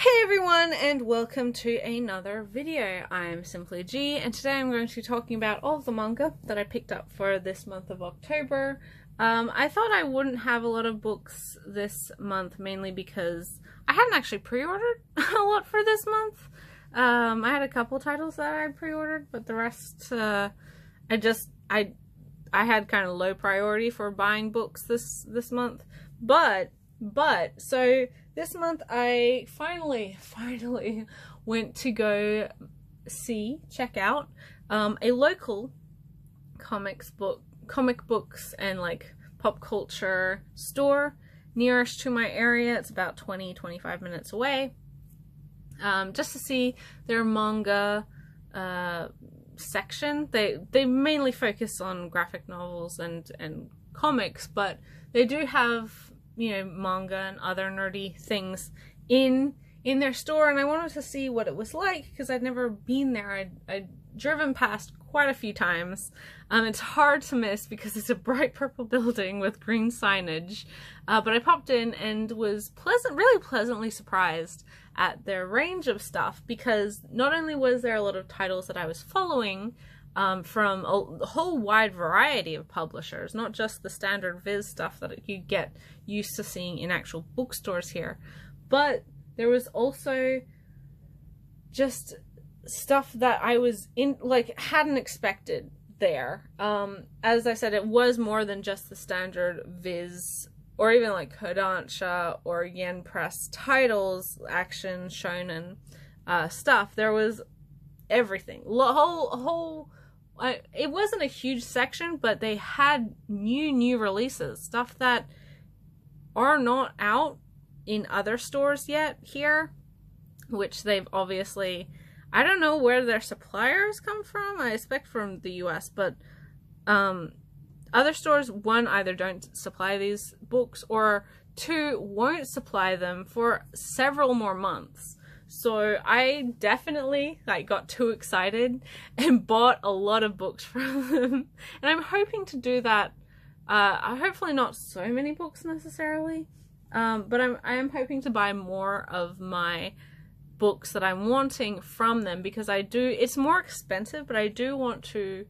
Hey everyone and welcome to another video. I'm SimplyGee and today I'm going to be talking about all of the manga that I picked up for this month of October. Um, I thought I wouldn't have a lot of books this month mainly because I hadn't actually pre-ordered a lot for this month. Um, I had a couple titles that I pre-ordered but the rest uh, I just I I had kind of low priority for buying books this this month. But but so this month I finally, finally went to go see, check out um, a local comics book, comic books and like pop culture store nearest to my area. It's about 20, 25 minutes away. Um, just to see their manga uh, section. They they mainly focus on graphic novels and and comics, but they do have you know, manga and other nerdy things in in their store and I wanted to see what it was like because I'd never been there. I'd, I'd driven past quite a few times. Um, it's hard to miss because it's a bright purple building with green signage. Uh, but I popped in and was pleasant, really pleasantly surprised at their range of stuff because not only was there a lot of titles that I was following, um, from a whole wide variety of publishers, not just the standard Viz stuff that you get used to seeing in actual bookstores here, but there was also just stuff that I was in like hadn't expected there. Um, as I said, it was more than just the standard Viz or even like Kodansha or Yen Press titles, action, shonen uh, stuff. There was everything, whole whole It wasn't a huge section, but they had new new releases, stuff that are not out in other stores yet here, which they've obviously I don't know where their suppliers come from. I expect from the US, but um other stores one either don't supply these books or two won't supply them for several more months. So I definitely like got too excited and bought a lot of books from them. And I'm hoping to do that. Uh, hopefully not so many books necessarily, um, but I'm I am hoping to buy more of my books that I'm wanting from them because I do. It's more expensive, but I do want to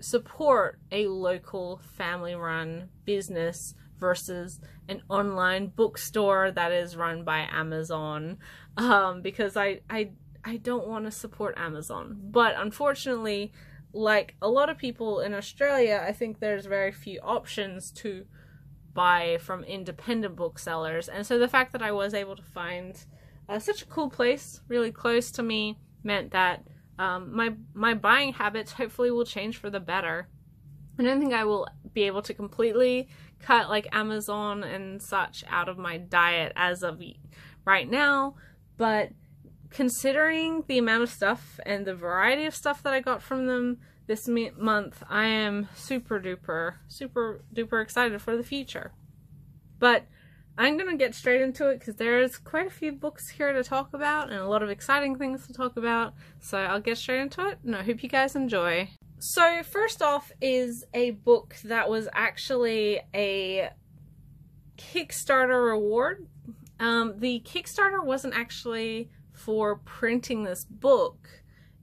support a local family-run business versus an online bookstore that is run by Amazon um, because I, I, I don't want to support Amazon. But unfortunately, like a lot of people in Australia, I think there's very few options to buy from independent booksellers. And so the fact that I was able to find uh, such a cool place really close to me meant that um, my my buying habits hopefully will change for the better. I don't think I will be able to completely cut like Amazon and such out of my diet as of right now, but considering the amount of stuff and the variety of stuff that I got from them this month, I am super duper, super duper excited for the future. But I'm going to get straight into it because there's quite a few books here to talk about and a lot of exciting things to talk about. So I'll get straight into it and I hope you guys enjoy. So first off is a book that was actually a Kickstarter reward. Um, the Kickstarter wasn't actually for printing this book.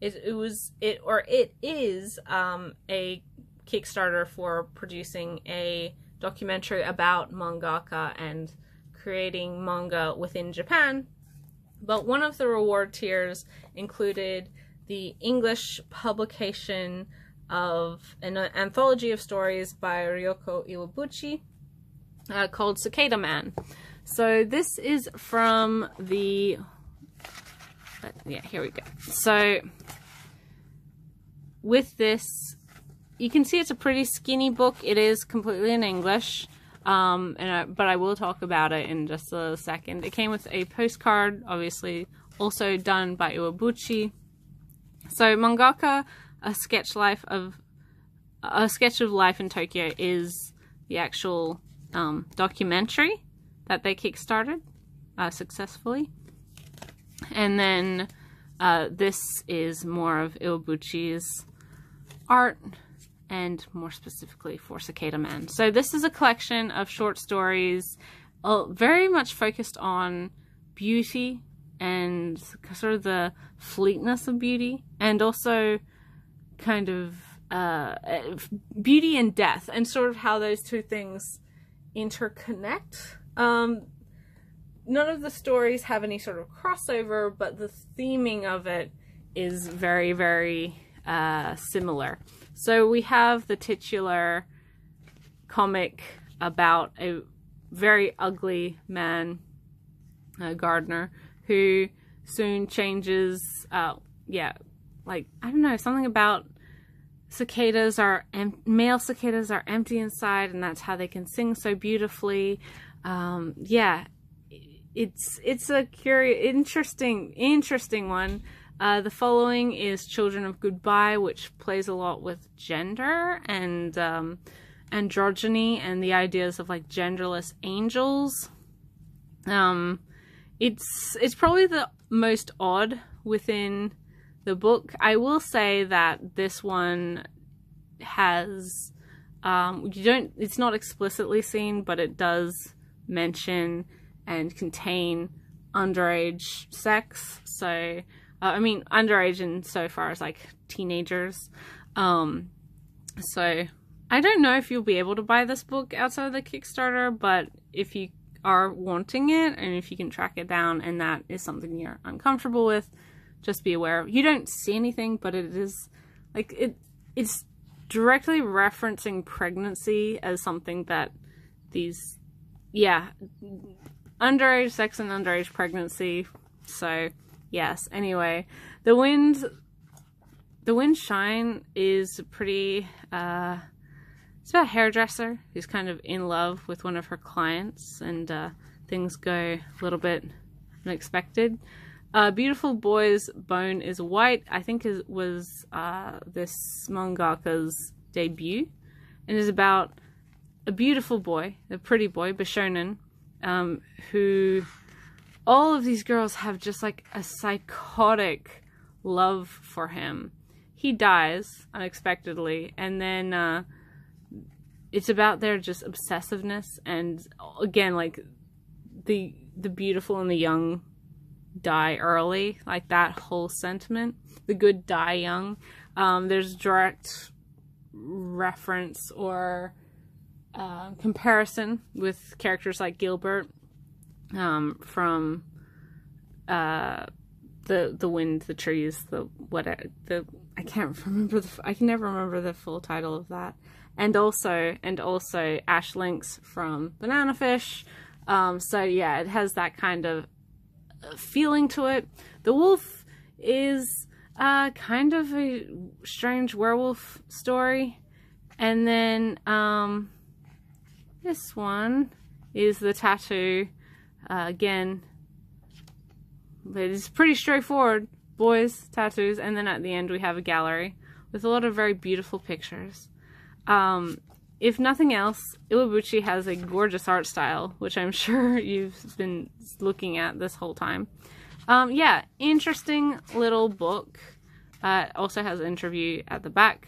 It, it was it or it is um, a Kickstarter for producing a documentary about mangaka and creating manga within Japan. But one of the reward tiers included the English publication of an anthology of stories by Ryoko Iwabuchi uh, called Cicada Man. So this is from the, yeah, here we go. So with this, you can see it's a pretty skinny book. It is completely in English, um, and I, but I will talk about it in just a second. It came with a postcard, obviously also done by Iwabuchi. So mangaka a sketch life of a sketch of life in Tokyo is the actual um, documentary that they kickstarted uh, successfully, and then uh, this is more of Iwabuchi's art and more specifically for Cicada Man. So this is a collection of short stories, uh, very much focused on beauty and sort of the fleetness of beauty, and also kind of uh, beauty and death, and sort of how those two things interconnect. Um, none of the stories have any sort of crossover, but the theming of it is very, very uh, similar. So we have the titular comic about a very ugly man, uh, gardener, who soon changes. Uh, yeah, like I don't know something about cicadas are male cicadas are empty inside, and that's how they can sing so beautifully. Um, yeah, it's it's a curious, interesting, interesting one. Uh, the following is Children of Goodbye, which plays a lot with gender and um, androgyny and the ideas of like genderless angels. Um, it's it's probably the most odd within the book. I will say that this one has um, you don't it's not explicitly seen, but it does mention and contain underage sex. So uh, I mean underage in so far as like teenagers. Um, so I don't know if you'll be able to buy this book outside of the Kickstarter, but if you are wanting it and if you can track it down and that is something you're uncomfortable with, just be aware. You don't see anything, but it is like it it's directly referencing pregnancy as something that these yeah, underage sex and underage pregnancy. So, yes. Anyway, the wind the wind shine is pretty uh it's about a hairdresser who's kind of in love with one of her clients, and uh, things go a little bit unexpected. Uh, Beautiful Boy's Bone is White, I think it was uh, this mangaka's debut, and is about a beautiful boy, a pretty boy, Bishonen, um, who all of these girls have just like a psychotic love for him. He dies unexpectedly, and then uh, it's about their just obsessiveness and again like the the beautiful and the young die early like that whole sentiment the good die young um, there's direct reference or uh, comparison with characters like gilbert um, from uh, the the wind the trees the what the i can't remember the i can never remember the full title of that and also and also Ash Lynx from Banana Fish. Um, so yeah, it has that kind of uh, feeling to it. The wolf is uh, kind of a strange werewolf story, and then um, this one is the tattoo. Uh, again, it's pretty straightforward. Boys, tattoos, and then at the end we have a gallery with a lot of very beautiful pictures. Um, if nothing else, Iwabuchi has a gorgeous art style, which I'm sure you've been looking at this whole time. Um, yeah, interesting little book. Uh, also has an interview at the back,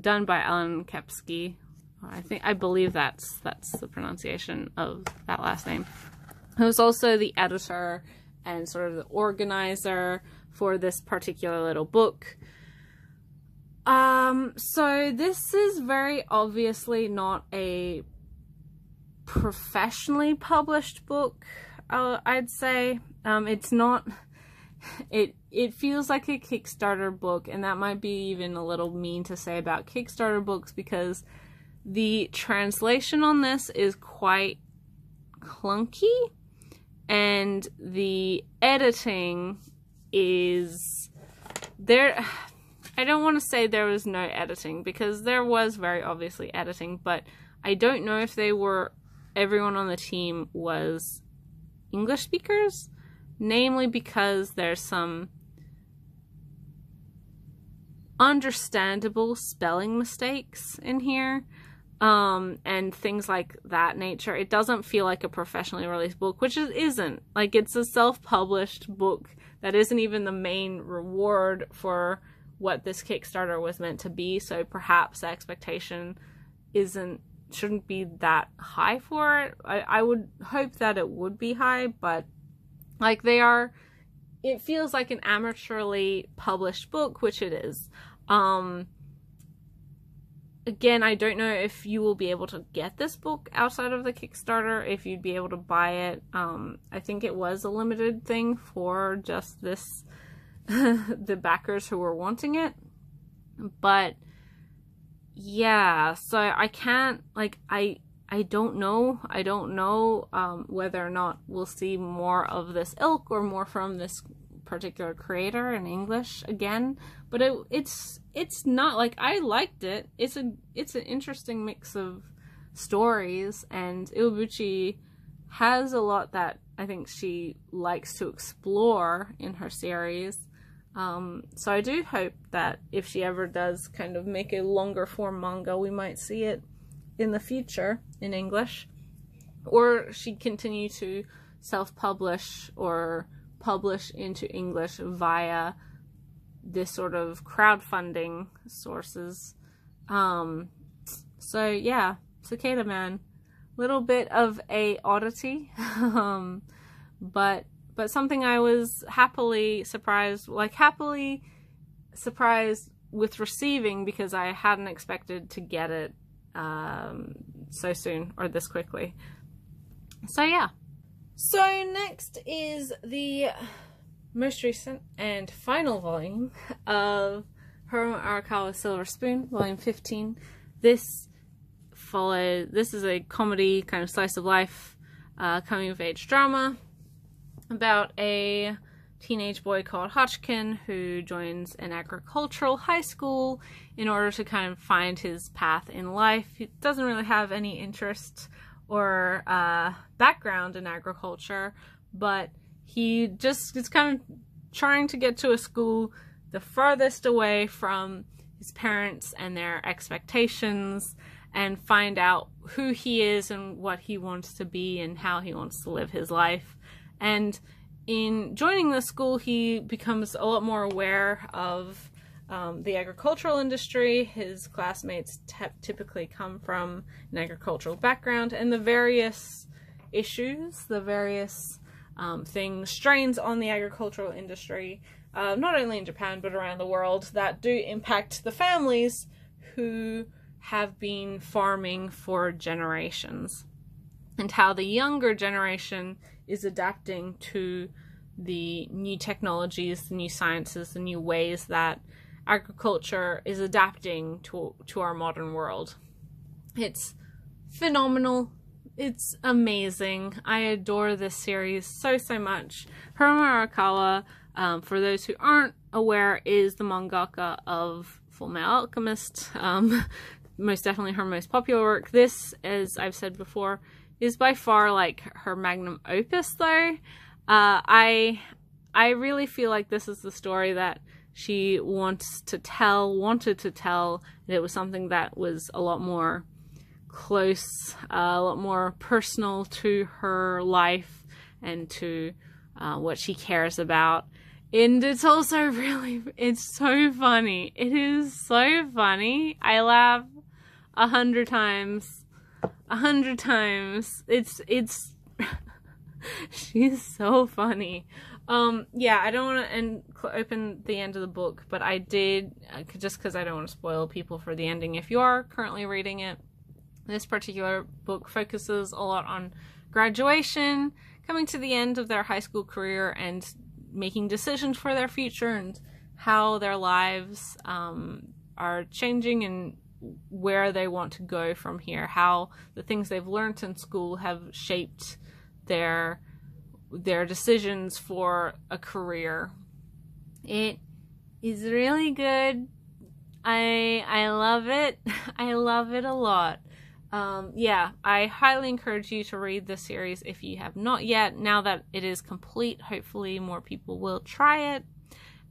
done by Alan Kepsky. I think I believe that's that's the pronunciation of that last name. Who's also the editor and sort of the organizer for this particular little book. Um, so this is very obviously not a professionally published book, uh, I'd say. Um, it's not, it, it feels like a Kickstarter book, and that might be even a little mean to say about Kickstarter books because the translation on this is quite clunky, and the editing is there I don't want to say there was no editing because there was very obviously editing, but I don't know if they were everyone on the team was English speakers, namely because there's some understandable spelling mistakes in here um, and things like that nature. It doesn't feel like a professionally released book, which it isn't. Like it's a self-published book that isn't even the main reward for what this Kickstarter was meant to be, so perhaps the expectation isn't shouldn't be that high for it. I, I would hope that it would be high, but like they are it feels like an amateurly published book, which it is. Um, again, I don't know if you will be able to get this book outside of the Kickstarter, if you'd be able to buy it. Um, I think it was a limited thing for just this, the backers who were wanting it. But yeah, so I can't, like, I. I don't know. I don't know um, whether or not we'll see more of this ilk or more from this particular creator in English again. But it, it's it's not like I liked it. It's a it's an interesting mix of stories, and Iwabuchi has a lot that I think she likes to explore in her series. Um, so I do hope that if she ever does kind of make a longer form manga, we might see it in the future in English, or she continue to self-publish or publish into English via this sort of crowdfunding sources. Um, so yeah, Cicada Man, little bit of a oddity, um, but but something I was happily surprised, like happily surprised with receiving because I hadn't expected to get it um, so soon or this quickly. So yeah. So next is the most recent and final volume of Hiromu Arakawa Silver Spoon, volume 15. This follow this is a comedy kind of slice of life uh, coming of age drama about a teenage boy called Hachiken who joins an agricultural high school in order to kind of find his path in life. He doesn't really have any interest or uh, background in agriculture, but he just is kind of trying to get to a school the farthest away from his parents and their expectations and find out who he is and what he wants to be and how he wants to live his life. And in joining the school, he becomes a lot more aware of um, the agricultural industry. His classmates typically come from an agricultural background, and the various issues, the various um, things, strains on the agricultural industry, uh, not only in Japan but around the world, that do impact the families who have been farming for generations, and how the younger generation is adapting to the new technologies, the new sciences, the new ways that agriculture is adapting to to our modern world. It's phenomenal. It's amazing. I adore this series so so much. Hiromu Arakawa, um, for those who aren't aware, is the mangaka of Full Metal Alchemist. Um, most definitely her most popular work. This, as I've said before, is by far like her magnum opus though. Uh, I I really feel like this is the story that she wants to tell, wanted to tell. and It was something that was a lot more close, uh, a lot more personal to her life and to uh, what she cares about. And it's also really, it's so funny. It is so funny. I laugh a hundred times a hundred times. It's it's she's so funny. Um, yeah, I don't want to end open the end of the book, but I did uh, just because I don't want to spoil people for the ending. If you are currently reading it, this particular book focuses a lot on graduation, coming to the end of their high school career, and making decisions for their future and how their lives um, are changing and where they want to go from here, how the things they've learned in school have shaped their their decisions for a career. It is really good. I I love it. I love it a lot. Um, yeah, I highly encourage you to read the series if you have not yet. Now that it is complete, hopefully more people will try it.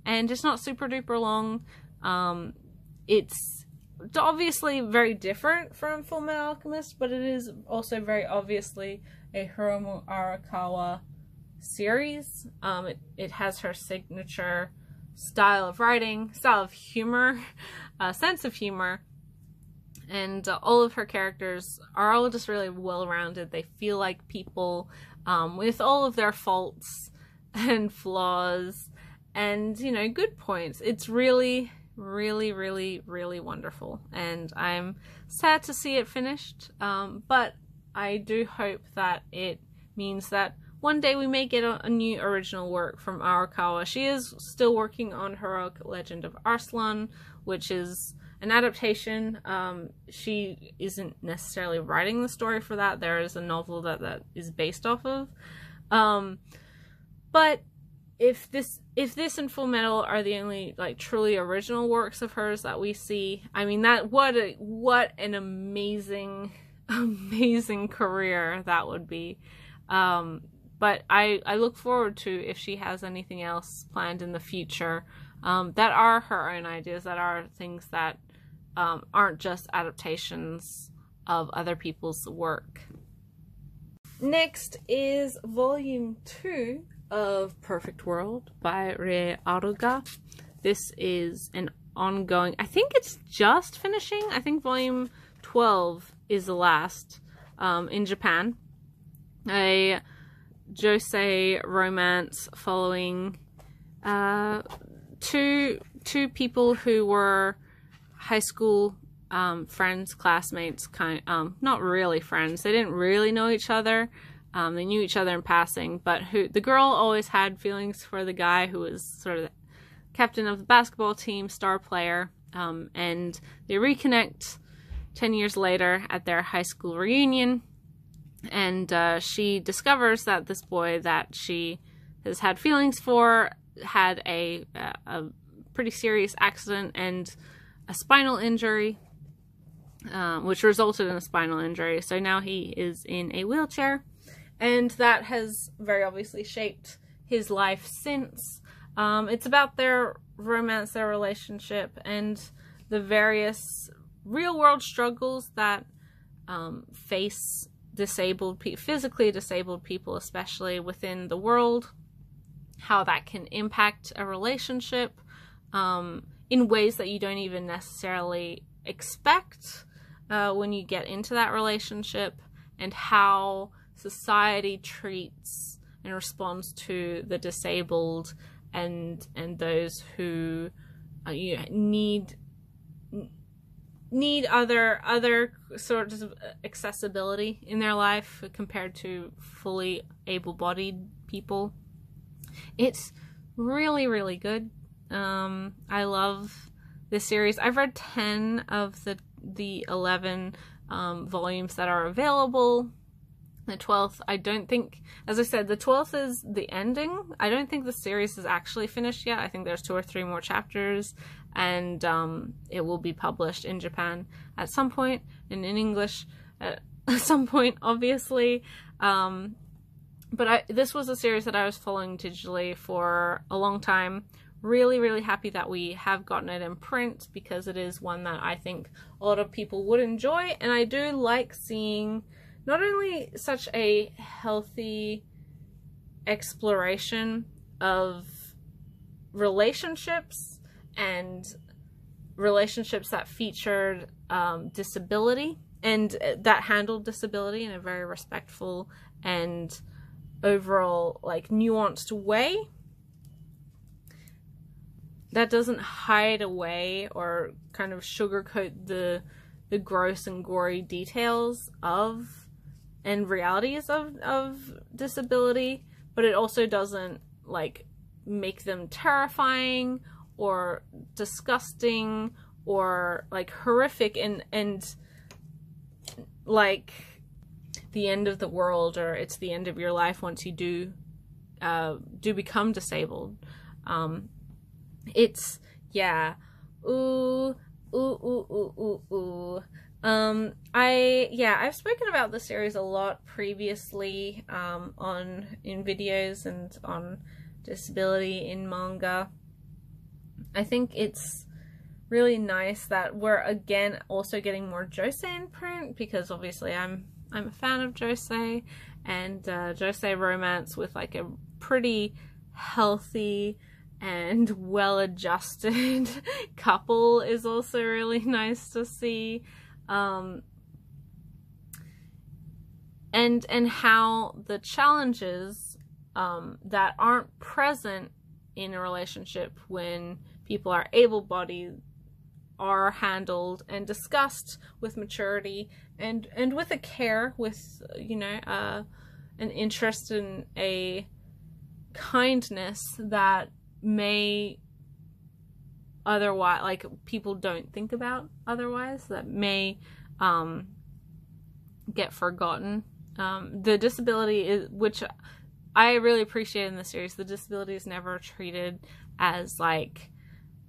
And it's not super duper long. Um, it's obviously very different from Full Metal Alchemist, but it is also very obviously a Hiromu Arakawa series. Um, it, it has her signature style of writing, style of humor, uh, sense of humor, and uh, all of her characters are all just really well rounded. They feel like people um, with all of their faults. and flaws and, you know, good points. It's really, really, really, really wonderful. And I'm sad to see it finished. Um, but I do hope that it means that one day we may get a, new original work from Arakawa. She is still working on Heroic Legend of Arslan, which is an adaptation. Um, she isn't necessarily writing the story for that. There is a novel that that is based off of. Um, but if this if this and Full Metal are the only like truly original works of hers that we see, I mean that what a what an amazing amazing career that would be. Um, but I I look forward to if she has anything else planned in the future um, that are her own ideas, that are things that um, aren't just adaptations of other people's work. Next is volume two of Perfect World by Rei Aruga. This is an ongoing, I think it's just finishing. I think volume 12 is the last um, in Japan. A josei romance following uh, two two people who were high school um, friends, classmates, kind um, not really friends. They didn't really know each other. Um, they knew each other in passing, but who the girl always had feelings for the guy who was sort of captain of the basketball team, star player, um, and they reconnect ten years later at their high school reunion, and uh, she discovers that this boy that she has had feelings for had a, a pretty serious accident and a spinal injury, um, which resulted in a spinal injury. So now he is in a wheelchair, and that has very obviously shaped his life since. Um, it's about their romance, their relationship, and the various real world struggles that um, face disabled, pe- physically disabled people, especially within the world, how that can impact a relationship, um, in ways that you don't even necessarily expect uh, when you get into that relationship, and how society treats and responds to the disabled and and those who uh, you need need other other sorts of accessibility in their life compared to fully able-bodied people. It's really really good. Um, I love this series. I've read 10 of the the 11 um, volumes that are available. The 12th, I don't think, as I said, the 12th is the ending. I don't think the series is actually finished yet. I think there's two or three more chapters, and um, it will be published in Japan at some point, and in English at some point, obviously. Um, but I, this was a series that I was following digitally for a long time really really happy that we have gotten it in print because it is one that I think a lot of people would enjoy. And I do like seeing not only such a healthy exploration of relationships and relationships that featured um, disability and that handled disability in a very respectful and overall like nuanced way that doesn't hide away or kind of sugarcoat the the gross and gory details of and realities of of disability, but it also doesn't like make them terrifying or disgusting or like horrific and and like the end of the world or it's the end of your life once you do uh, do become disabled. Um, it's yeah. Ooh, ooh, ooh, ooh, ooh, ooh. Um, I yeah, I've spoken about the series a lot previously um, on in videos and on disability in manga. I think it's really nice that we're again also getting more josei in print because obviously I'm I'm a fan of josei and uh, josei romance with like a pretty healthy and well adjusted couple is also really nice to see. Um, and and how the challenges um, that aren't present in a relationship when people are able bodied are handled and discussed with maturity and and with a care with you know uh, an interest in a kindness that may otherwise like people don't think about otherwise that may um, get forgotten. Um, the disability is which i really appreciate in the series the disability is never treated as like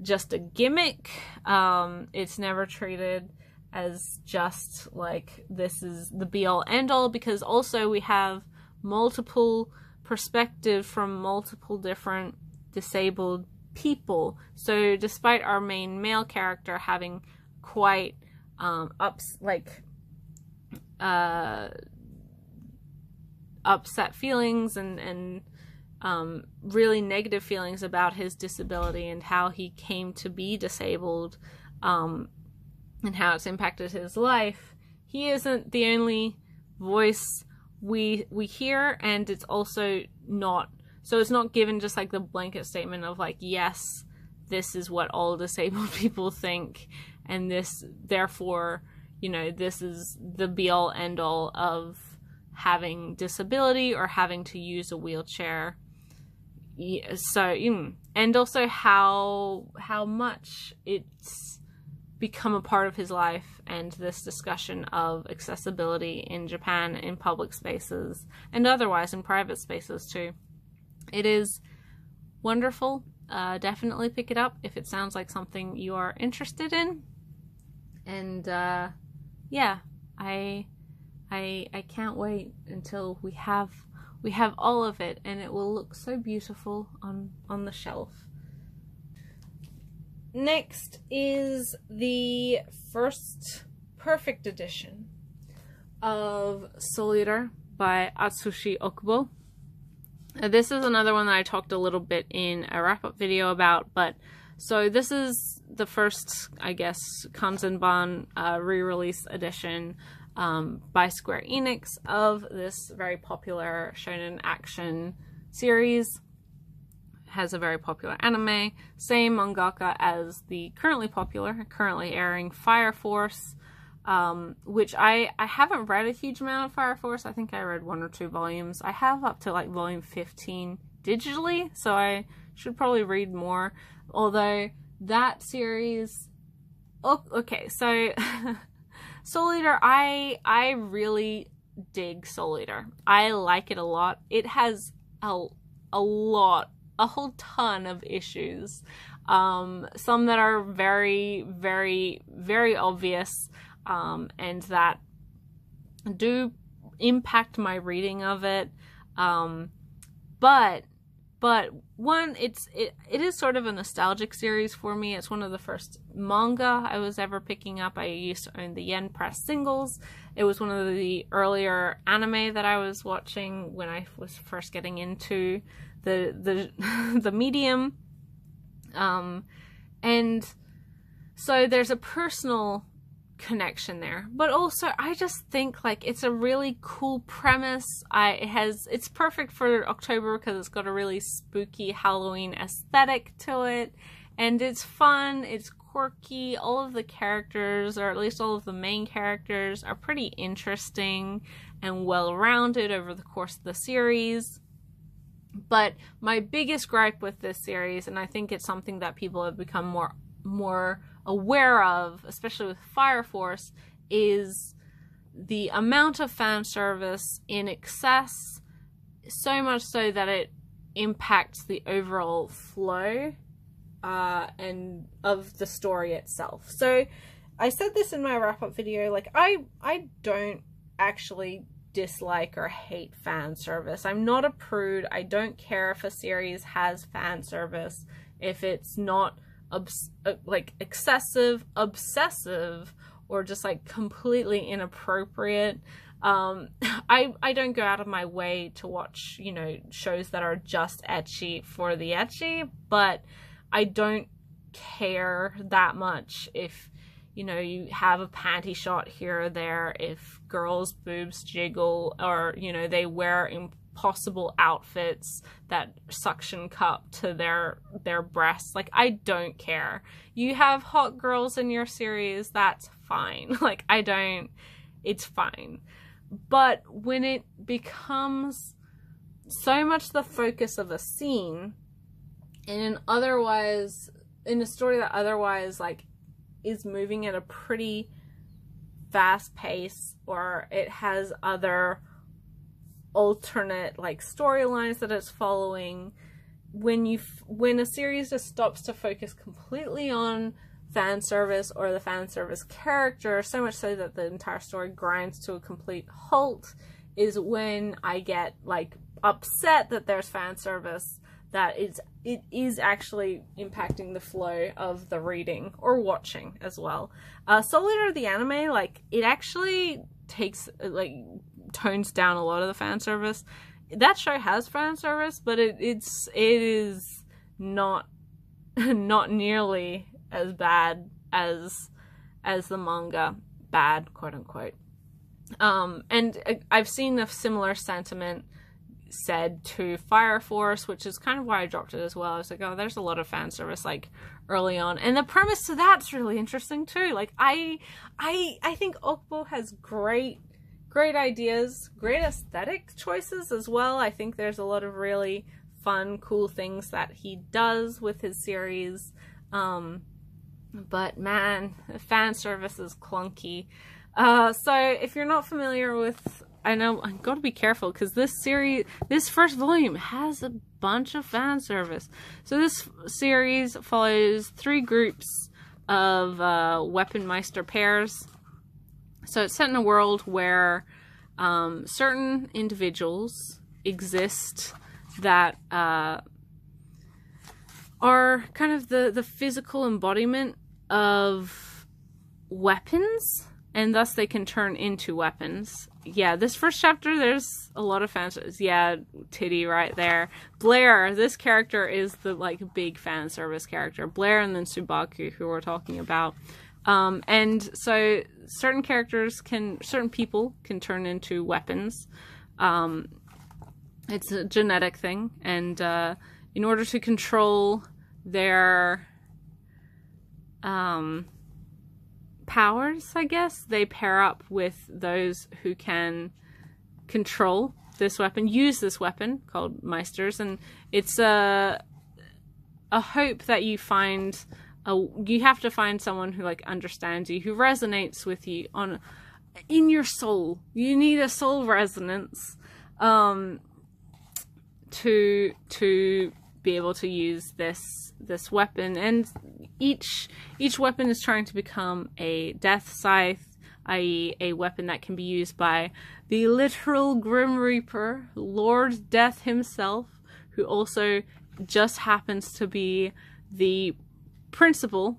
just a gimmick. Um, it's never treated as just like this is the be all end all because also we have multiple perspective from multiple different disabled people. So despite our main male character having quite um, ups like uh, upset feelings and and um, really negative feelings about his disability and how he came to be disabled um, and how it's impacted his life, he isn't the only voice we we hear, and it's also not so it's not given just like the blanket statement of like, yes, this is what all disabled people think, and this, therefore, you know, this is the be all end all of having disability or having to use a wheelchair. So, mm, and also how how much it's become a part of his life and this discussion of accessibility in Japan in public spaces and otherwise in private spaces too. It is wonderful. Uh, definitely pick it up if it sounds like something you are interested in. And uh, yeah, I, I, I can't wait until we have we have all of it, and it will look so beautiful on on the shelf. Next is the first perfect edition of Soul Eater by Atsushi Okubo. This is another one that I talked a little bit in a wrap up video about, but so this is the first, I guess, Kanzenban uh, re release edition um, by Square Enix of this very popular shonen action series. Has a very popular anime, same mangaka as the currently popular, currently airing Fire Force um, which I, I haven't read a huge amount of Fire Force. I think I read one or two volumes. I have up to like volume 15 digitally, so I should probably read more. Although that series, oh, okay, so Soul Eater, I I really dig Soul Eater. I like it a lot. It has a a lot, a whole ton of issues. Um, some that are very, very, very obvious um, and that do impact my reading of it. Um, but but one it's it, it is sort of a nostalgic series for me. It's one of the first manga i was ever picking up. I used to own the yen press singles. It was one of the earlier anime that i was watching when i was first getting into the the the medium. Um and so there's a personal connection there. But also, I just think like it's a really cool premise. I it has it's perfect for October because it's got a really spooky Halloween aesthetic to it, and it's fun. It's quirky. All of the characters, or at least all of the main characters, are pretty interesting and well rounded over the course of the series. But my biggest gripe with this series, and I think it's something that people have become more more aware of, especially with Fire Force, is the amount of fan service in excess, so much so that it impacts the overall flow uh, and of the story itself. So I said this in my wrap up video, like I I don't actually dislike or hate fan service. I'm not a prude. I don't care if a series has fan service if it's not obs- uh, like excessive, obsessive, or just like completely inappropriate. Um, I I don't go out of my way to watch you know shows that are just ecchi for the ecchi, but I don't care that much if you know you have a panty shot here or there if girls boobs jiggle or you know they wear possible outfits that suction cup to their their breasts. Like i don't care. You have hot girls in your series that's fine. Like i don't it's fine. But when it becomes so much the focus of a scene in an otherwise in a story that otherwise like is moving at a pretty fast pace or it has other alternate like storylines that it's following when you when a series just stops to focus completely on fan service or the fan service character so much so that the entire story grinds to a complete halt is when i get like upset that there's fan service that it's it is actually impacting the flow of the reading or watching as well. Uh, Eater the anime, like it actually takes like tones down a lot of the fan service. That show has fan service, but it it's it is not not nearly as bad as as the manga bad quote unquote. Um, and uh, I've seen a similar sentiment said to Fire Force, which is kind of why I dropped it as well. I was like, oh, there's a lot of fan service like early on, and the premise to that's really interesting too. Like I, I, I think Okubo has great, great ideas, great aesthetic choices as well. I think there's a lot of really fun, cool things that he does with his series. Um, but man, fan service is clunky. Uh, so if you're not familiar with I know I've got to be careful because this series, this first volume has a bunch of fan service. So this series follows three groups of uh, Weaponmeister pairs. So it's set in a world where um, certain individuals exist that uh, are kind of the the physical embodiment of weapons and thus they can turn into weapons. Yeah, this first chapter, there's a lot of fans. Yeah, titty right there. Blair, this character is the like big fan service character. Blair and then Subaku, who we're talking about. Um, and so certain characters can, certain people can turn into weapons. Um, it's a genetic thing, and uh, in order to control their um, powers, I guess, they pair up with those who can control this weapon, use this weapon called Meisters, and it's a a hope that you find a you have to find someone who like understands you, who resonates with you on in your soul. You need a soul resonance um to to be able to use this this weapon and each each weapon is trying to become a death scythe i.e. a weapon that can be used by the literal grim reaper lord death himself who also just happens to be the principal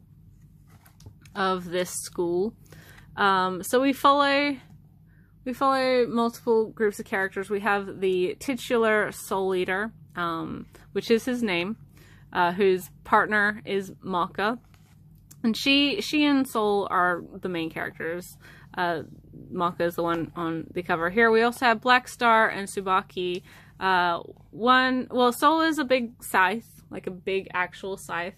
of this school um, so we follow we follow multiple groups of characters we have the titular Soul Eater, um, which is his name, uh, whose partner is Maka. And she she and Soul are the main characters. Uh, Maka is the one on the cover here. We also have Black Star and Tsubaki. Uh, one, well, Soul is a big scythe, like a big actual scythe.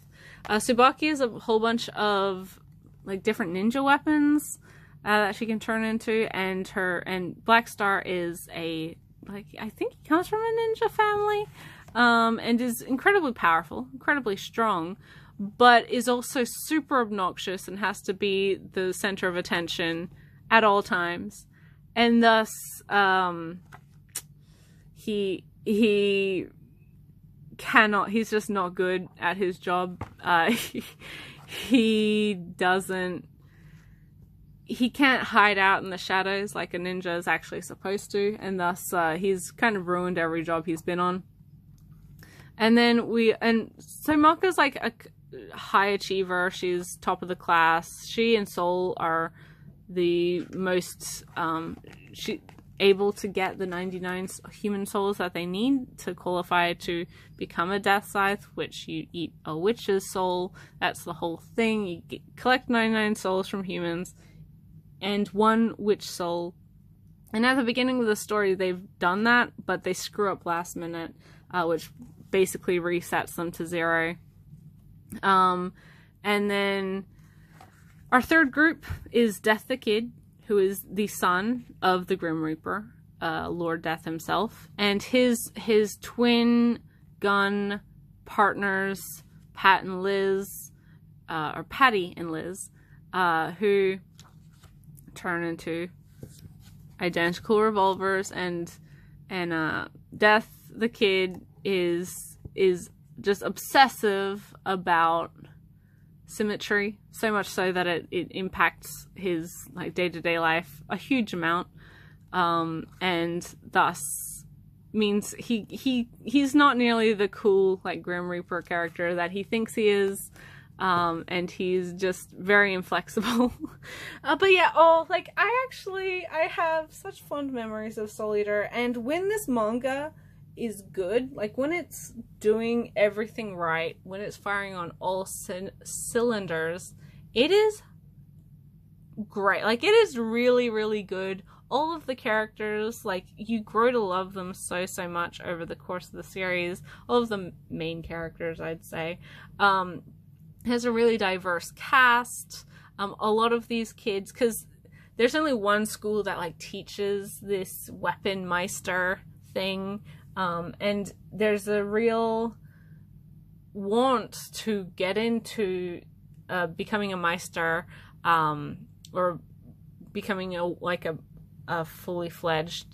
Uh, Tsubaki is a whole bunch of like different ninja weapons uh, that she can turn into, and her and Black Star is a like I think he comes from a ninja family, um, and is incredibly powerful, incredibly strong, but is also super obnoxious and has to be the center of attention at all times, and thus um, he he cannot. He's just not good at his job. Uh, he, doesn't he can't hide out in the shadows like a ninja is actually supposed to, and thus uh, he's kind of ruined every job he's been on. And then we, and so Maka's like a high achiever. She's top of the class. She and Soul are the most um, she able to get the 99 human souls that they need to qualify to become a death scythe which you eat a witch's soul. That's the whole thing. You get, collect 99 souls from humans and one witch soul. And at the beginning of the story, they've done that, but they screw up last minute, uh, which basically resets them to zero. Um, and then our third group is Death the Kid, who is the son of the Grim Reaper, uh, Lord Death himself, and his his twin gun partners, Pat and Liz, uh, or Patty and Liz, uh, who turn into identical revolvers, and and uh, Death the Kid is is just obsessive about symmetry so much so that it, it impacts his like day-to-day life a huge amount um, and thus means he he he's not nearly the cool like grim reaper character that he thinks he is um, and he's just very inflexible. Uh, but yeah oh like i actually i have such fond memories of soul eater and when this manga is good. Like when it's doing everything right, when it's firing on all c- cylinders, it is great. Like it is really, really good. All of the characters, like you grow to love them so, so much over the course of the series. All of the main characters, I'd say. Um, has a really diverse cast. Um, a lot of these kids, because there's only one school that like teaches this weapon meister thing um, and there's a real want to get into uh, becoming a Meister um, or becoming a like a, a fully fledged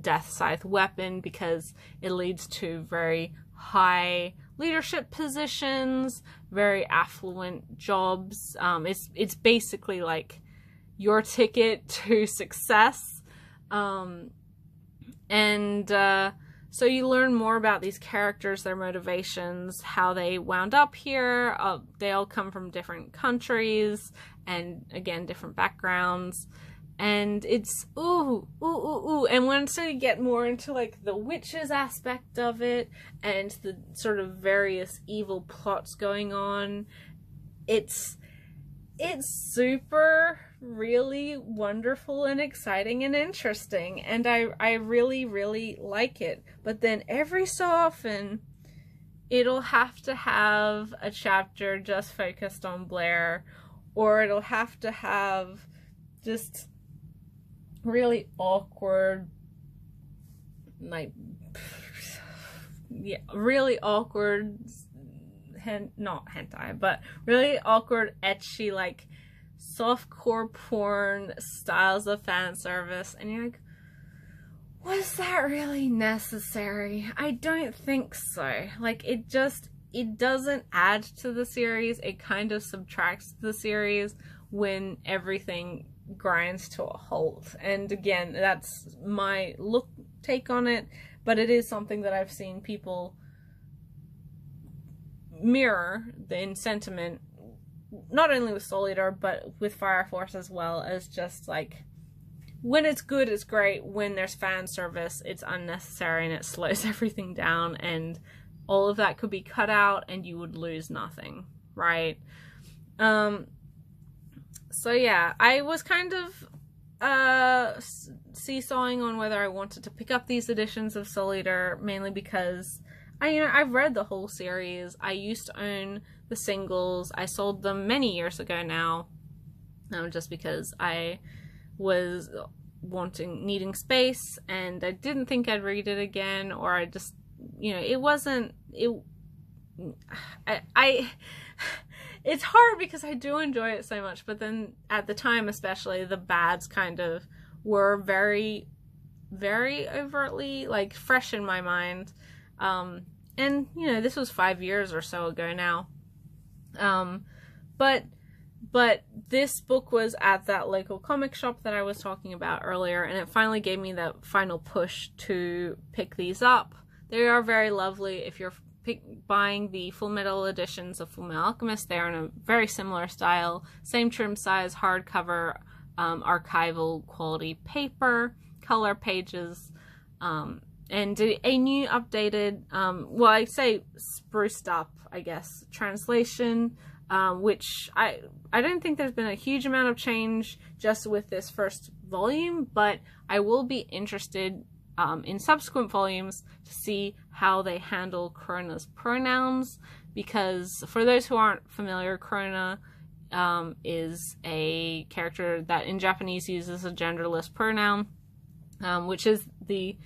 death scythe weapon because it leads to very high leadership positions, very affluent jobs. Um, it's it's basically like your ticket to success, um, and uh, so you learn more about these characters, their motivations, how they wound up here. Uh, they all come from different countries and again different backgrounds. And it's ooh ooh ooh ooh. And once you get more into like the witches aspect of it and the sort of various evil plots going on, it's it's super really wonderful and exciting and interesting and I I really really like it. But then every so often it'll have to have a chapter just focused on Blair or it'll have to have just really awkward like yeah, really awkward hen- not hentai, but really awkward ecchi like softcore porn styles of fan service, and you're like, was that really necessary? I don't think so. Like, it just, it doesn't add to the series, it kind of subtracts the series when everything grinds to a halt. And again, that's my look take on it, but it is something that I've seen people mirror in sentiment not only with Soul Eater, but with Fire Force as well, as just like when it's good, it's great. When there's fan service, it's unnecessary and it slows everything down, and all of that could be cut out, and you would lose nothing, right? Um. So yeah, I was kind of uh seesawing on whether I wanted to pick up these editions of Soul Eater, mainly because I you know I've read the whole series. I used to own the singles. I sold them many years ago now, um, just because I was wanting needing space and I didn't think I'd read it again, or I just you know it wasn't it. I, I it's hard because I do enjoy it so much, but then at the time, especially the bads kind of were very, very overtly like fresh in my mind. Um, and you know this was five years or so ago now um, but but this book was at that local comic shop that I was talking about earlier, and it finally gave me that final push to pick these up. They are very lovely. If you're pick, buying the Full Metal editions of Fullmetal Alchemist, they are in a very similar style, same trim size, hardcover, um, archival quality paper, color pages, um, and a new updated, um, well, I say spruced up, I guess, translation, um, which I I don't think there's been a huge amount of change just with this first volume, but I will be interested um, in subsequent volumes to see how they handle Crona's pronouns. Because for those who aren't familiar, Crona um, is a character that in Japanese uses a genderless pronoun, um, which is the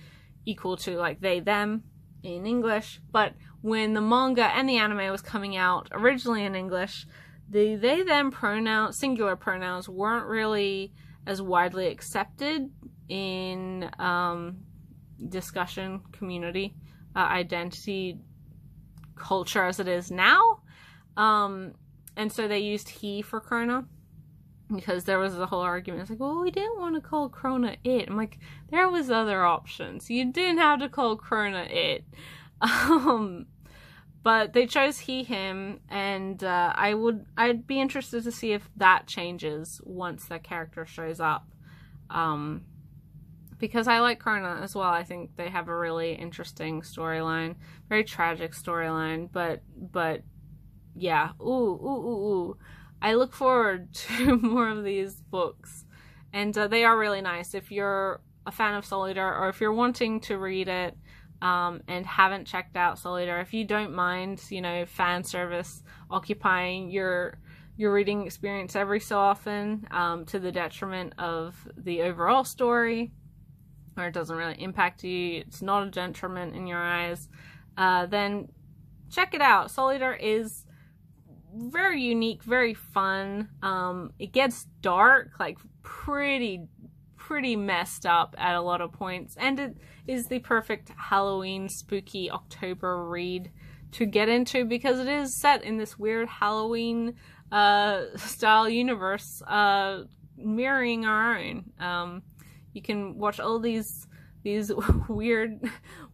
equal to like they them in English. But when the manga and the anime was coming out originally in English, the they them pronoun singular pronouns weren't really as widely accepted in um, discussion community uh, identity culture as it is now. Um, and so they used he for Crona because there was a whole argument. It's like, well, we didn't want to call Crona it. I'm like, there was other options. You didn't have to call Crona it. Um, but they chose he him, and uh, I would I'd be interested to see if that changes once that character shows up. Um, because I like Crona as well. I think they have a really interesting storyline, very tragic storyline, but but yeah, ooh, ooh, ooh, ooh. I look forward to more of these books, and uh, they are really nice. If you're a fan of Soul Eater, or if you're wanting to read it um, and haven't checked out Soul Eater, if you don't mind, you know, fan service occupying your your reading experience every so often um, to the detriment of the overall story, or it doesn't really impact you, it's not a detriment in your eyes, uh, then check it out. Soul Eater is very unique, very fun. Um, it gets dark, like pretty, pretty messed up at a lot of points, and it is the perfect Halloween spooky October read to get into because it is set in this weird Halloween uh, style universe, uh, mirroring our own. Um, you can watch all these these weird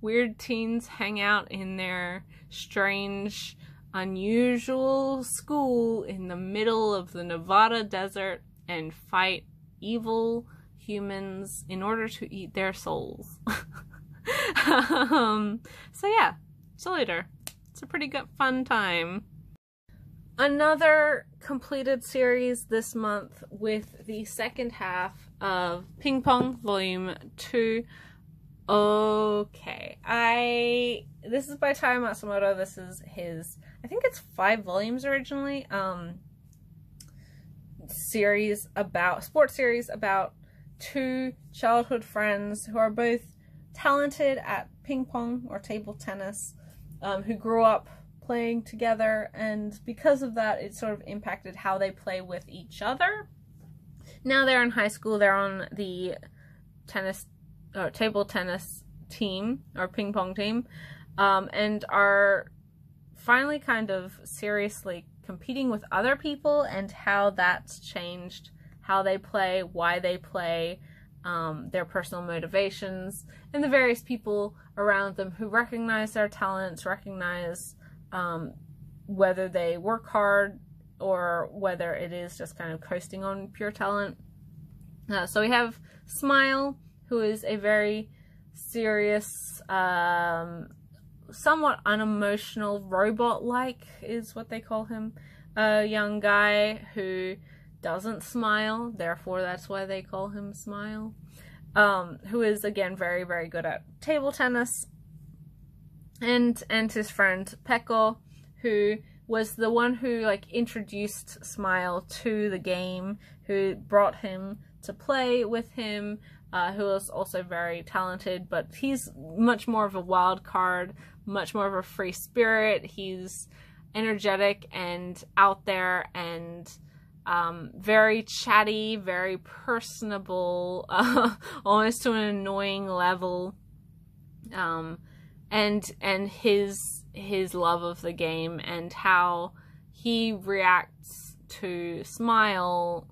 weird teens hang out in their strange unusual school in the middle of the Nevada desert and fight evil humans in order to eat their souls. um, so yeah, Soul Eater. It's a pretty good fun time. Another completed series this month with the second half of Ping Pong Volume 2 Okay, I this is by Taiyo Matsumoto. This is his I think it's five volumes originally. Um, series about sports series about two childhood friends who are both talented at ping pong or table tennis, um, who grew up playing together, and because of that, it sort of impacted how they play with each other. Now they're in high school. They're on the tennis or table tennis team or ping pong team, um, and are finally kind of seriously competing with other people and how that's changed how they play, why they play, um, their personal motivations, and the various people around them who recognize their talents, recognize um, whether they work hard or whether it is just kind of coasting on pure talent. Uh, so we have Smile, who is a very serious, um, somewhat unemotional, robot like is what they call him. A young guy who doesn't smile, therefore, that's why they call him Smile. Um, who is again very, very good at table tennis. And and his friend Peko, who was the one who like introduced Smile to the game, who brought him to play with him, uh, who is also very talented, but he's much more of a wild card, much more of a free spirit. He's energetic and out there and um, very chatty, very personable, uh, almost to an annoying level. Um, and and his his love of the game and how he reacts to Smile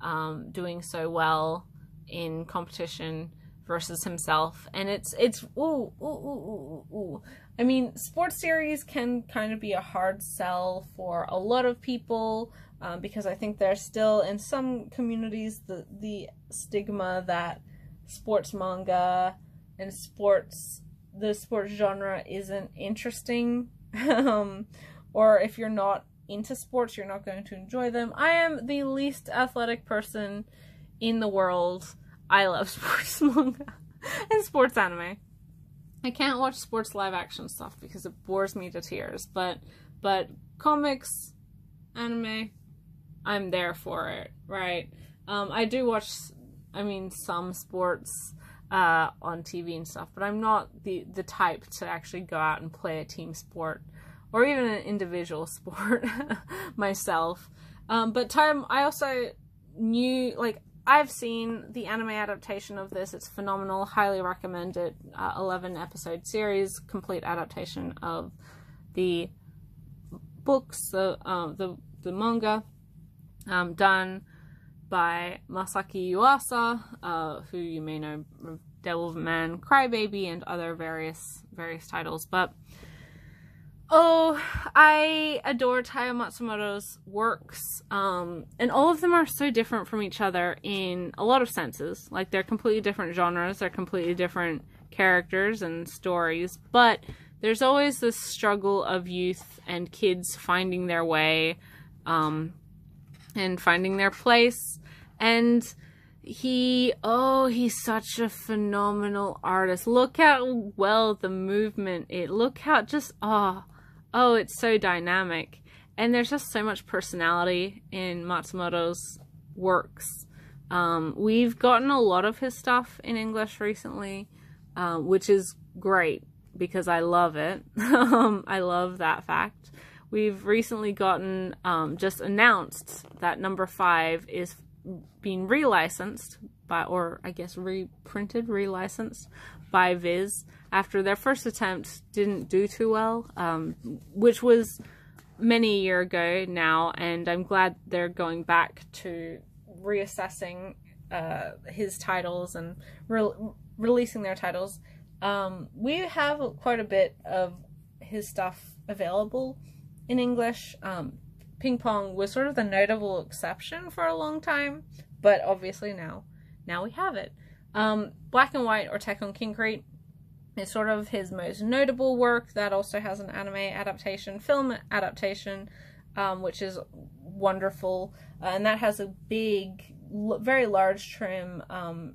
um, doing so well in competition versus himself. And it's it's ooh ooh ooh ooh ooh I mean sports series can kind of be a hard sell for a lot of people um, because I think there's still in some communities the the stigma that sports manga and sports the sports genre isn't interesting. Um, or if you're not into sports you're not going to enjoy them. I am the least athletic person in the world I love sports manga and sports anime. I can't watch sports live action stuff because it bores me to tears, but but comics, anime, I'm there for it, right? Um, I do watch, I mean, some sports uh, on TV and stuff, but I'm not the the type to actually go out and play a team sport or even an individual sport myself. Um, but time, I also knew like I've seen the anime adaptation of this. It's phenomenal. Highly recommend it. Uh, 11 episode series, complete adaptation of the books, the uh, the the manga, um, done by Masaki Yuasa, uh, who you may know Devilman Crybaby and other various various titles. But Oh, I adore Taiyo Matsumoto's works. Um, and all of them are so different from each other in a lot of senses. Like they're completely different genres, they're completely different characters and stories, but there's always this struggle of youth and kids finding their way um, and finding their place. And he, oh, he's such a phenomenal artist. Look how well the movement it. Look how just, oh, oh, it's so dynamic. And there's just so much personality in Matsumoto's works. Um, we've gotten a lot of his stuff in English recently, uh, which is great because I love it. um, I love that fact. We've recently gotten um, just announced that number five is being relicensed by, or I guess reprinted, relicensed by Viz after their first attempt didn't do too well, um, which was many a year ago now, and I'm glad they're going back to reassessing uh, his titles and re- releasing their titles. Um, we have quite a bit of his stuff available in English. Um, Ping Pong was sort of the notable exception for a long time, but obviously now, now we have it. Um, Black and White or Tekkonkinkreet is sort of his most notable work that also has an anime adaptation, film adaptation, um, which is wonderful. Uh, and that has a big, very large trim, um,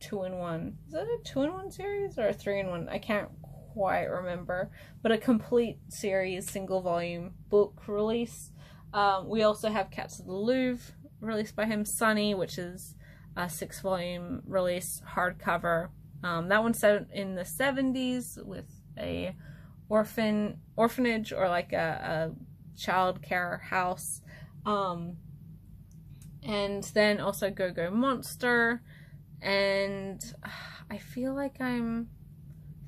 two in one. Is that a two in one series or a three in one? I can't quite remember. But a complete series, single volume book release. Um, we also have Cats of the Louvre, released by him, Sunny, which is a six volume release hardcover um, that one's set in the 70s with a orphan orphanage or like a, a child care house. Um, and then also Go Go Monster. And uh, I feel like I'm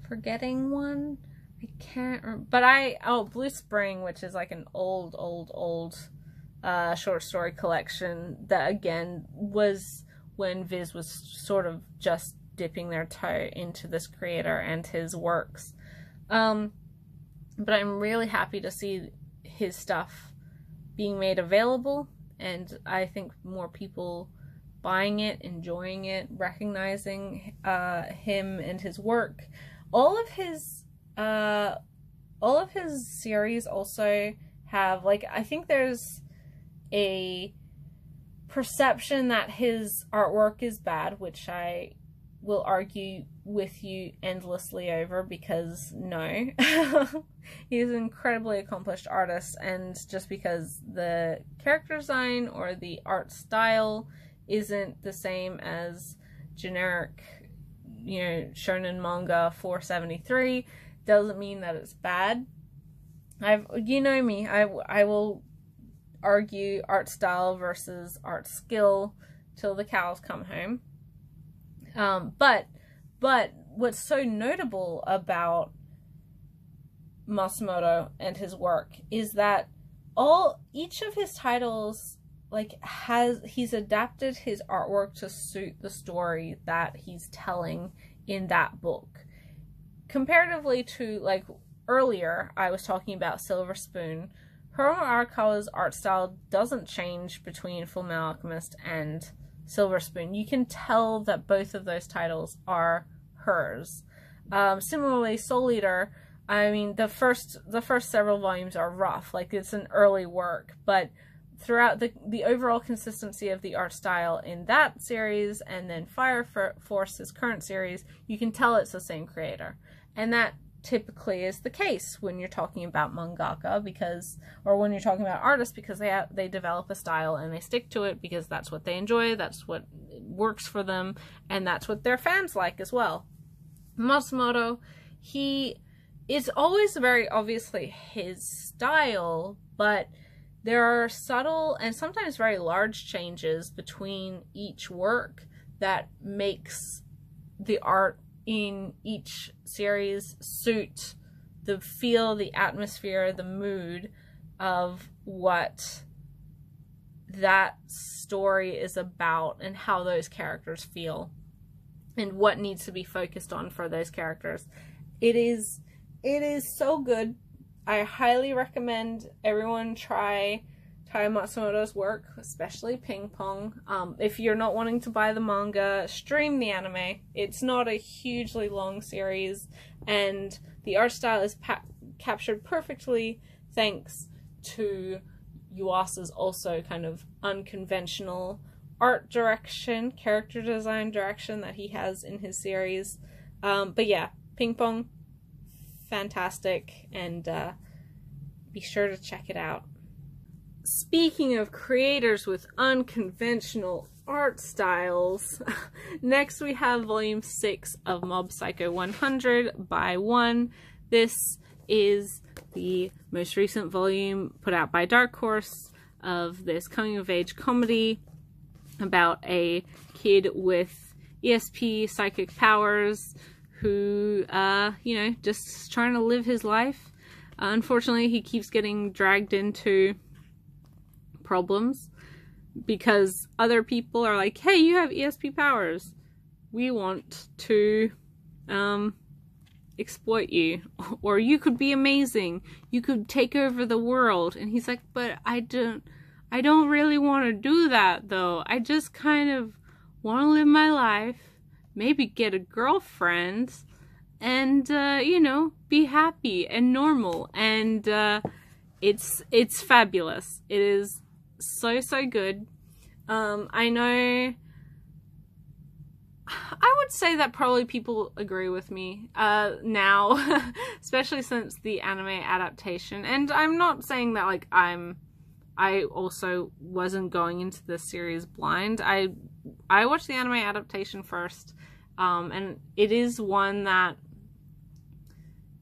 forgetting one. I can't, but I, oh, Blue Spring, which is like an old, old, old uh, short story collection that again was when Viz was sort of just dipping their toe into this creator and his works. Um, but I'm really happy to see his stuff being made available, and I think more people buying it, enjoying it, recognizing uh, him and his work. All of his uh, all of his series also have like I think there's a perception that his artwork is bad, which I will argue with you endlessly over because no. He's an incredibly accomplished artist, and just because the character design or the art style isn't the same as generic, you know, shonen manga 473 doesn't mean that it's bad. I've you know me, I I will argue art style versus art skill till the cows come home. Um, but but what's so notable about Matsumoto and his work is that all each of his titles like has he's adapted his artwork to suit the story that he's telling in that book. Comparatively to like earlier I was talking about Silver Spoon, Hiromu Arakawa's art style doesn't change between Fullmetal Alchemist and Silver Spoon. You can tell that both of those titles are hers. Um, similarly, Soul Eater. I mean, the first the first several volumes are rough. Like it's an early work, but throughout the the overall consistency of the art style in that series and then Fire Force's current series, you can tell it's the same creator. And that typically is the case when you're talking about mangaka because or when you're talking about artists because they have, they develop a style and they stick to it because that's what they enjoy, that's what works for them and that's what their fans like as well. Matsumoto, he is always very obviously his style, but there are subtle and sometimes very large changes between each work that makes the art in each series suit the feel, the atmosphere, the mood of what that story is about and how those characters feel and what needs to be focused on for those characters. It is it is so good I highly recommend everyone try Tai Matsumoto's work, especially Ping Pong. Um, if you're not wanting to buy the manga, stream the anime. It's not a hugely long series, and the art style is captured perfectly thanks to Yuasa's also kind of unconventional art direction, character design direction that he has in his series. Um, but yeah, Ping Pong, fantastic, and uh, be sure to check it out. Speaking of creators with unconventional art styles, next we have volume 6 of Mob Psycho 100 by ONE. This is the most recent volume put out by Dark Horse of this coming of age comedy about a kid with ESP psychic powers who, uh, you know, just trying to live his life. Uh, unfortunately, he keeps getting dragged into problems because other people are like, hey, you have ESP powers. We want to um, exploit you. Or you could be amazing. You could take over the world. And he's like, but I don't, I don't really want to do that though. I just kind of want to live my life maybe get a girlfriend and uh, you know be happy and normal and uh, it's it's fabulous it is so so good. Um, i know i would say that probably people agree with me uh, now especially since the anime adaptation. And i'm not saying that like i'm i also wasn't going into this series blind. I i watched the anime adaptation first um, and it is one that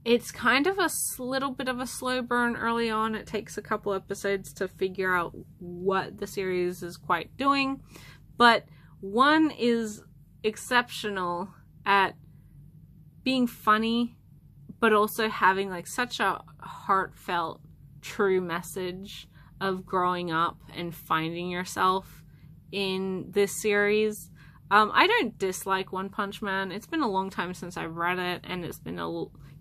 it's kind of a little bit of a slow burn early on. It takes a couple episodes to figure out what the series is quite doing, but one is exceptional at being funny, but also having like such a heartfelt, true message of growing up and finding yourself in this series um, I don't dislike One Punch Man. It's been a long time since I've read it, and it's been a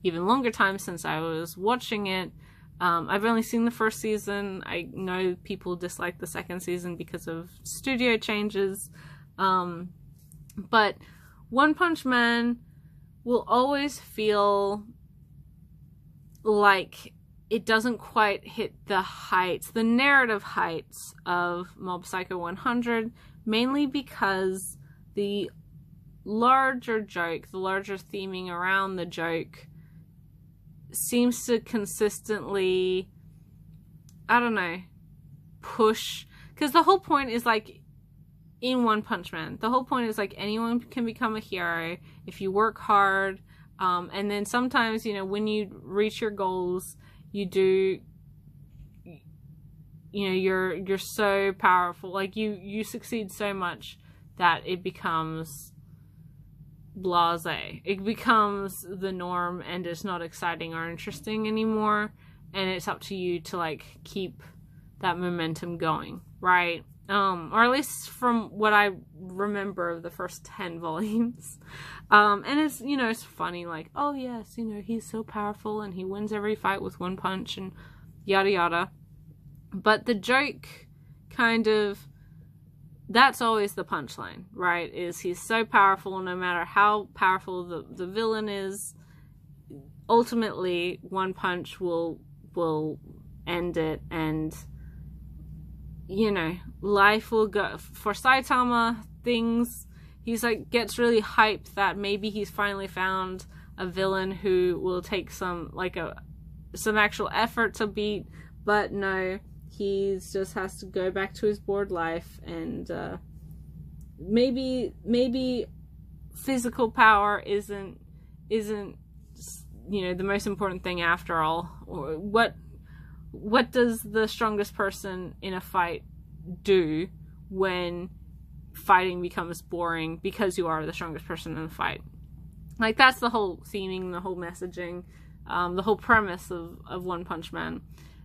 even longer time since I was watching it. Um, I've only seen the first season. I know people dislike the second season because of studio changes. Um, but One Punch Man will always feel like it doesn't quite hit the heights, the narrative heights of Mob Psycho 100, mainly because the larger joke, the larger theming around the joke seems to consistently, I don't know, push. Because the whole point is like in One Punch Man, the whole point is like anyone can become a hero if you work hard. Um, and then sometimes, you know, when you reach your goals, you do you know you're you're so powerful like you you succeed so much that it becomes blase. It becomes the norm and it's not exciting or interesting anymore. And it's up to you to like keep that momentum going, right? Um, or at least from what I remember of the first 10 volumes. Um, and it's, you know, it's funny, like, oh yes, you know, he's so powerful and he wins every fight with one punch and yada yada. But the joke kind of that's always the punchline, right? Is he's so powerful no matter how powerful the, the villain is, ultimately one punch will will end it and you know, life will go for Saitama, things he's like gets really hyped that maybe he's finally found a villain who will take some like a some actual effort to beat, but no, he just has to go back to his bored life and uh, maybe maybe physical power isn't isn't you know the most important thing after all. or What what does the strongest person in a fight do when fighting becomes boring because you are the strongest person in the fight? Like that's the whole theming, the whole messaging, um, the whole premise of, of One Punch Man.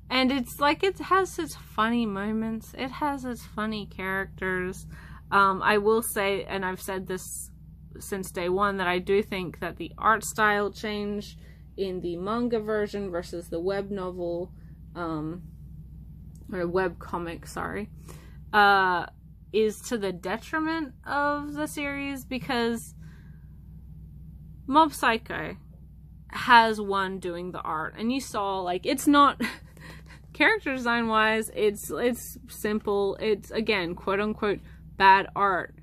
And it's like it has its funny moments. It has its funny characters. Um, I will say, and I've said this since day one, that I do think that the art style change in the manga version versus the web novel um, or web comic, sorry, uh, is to the detriment of the series because Mob Psycho has one doing the art, and you saw like it's not character design wise, it's it's simple. It's again quote unquote bad art,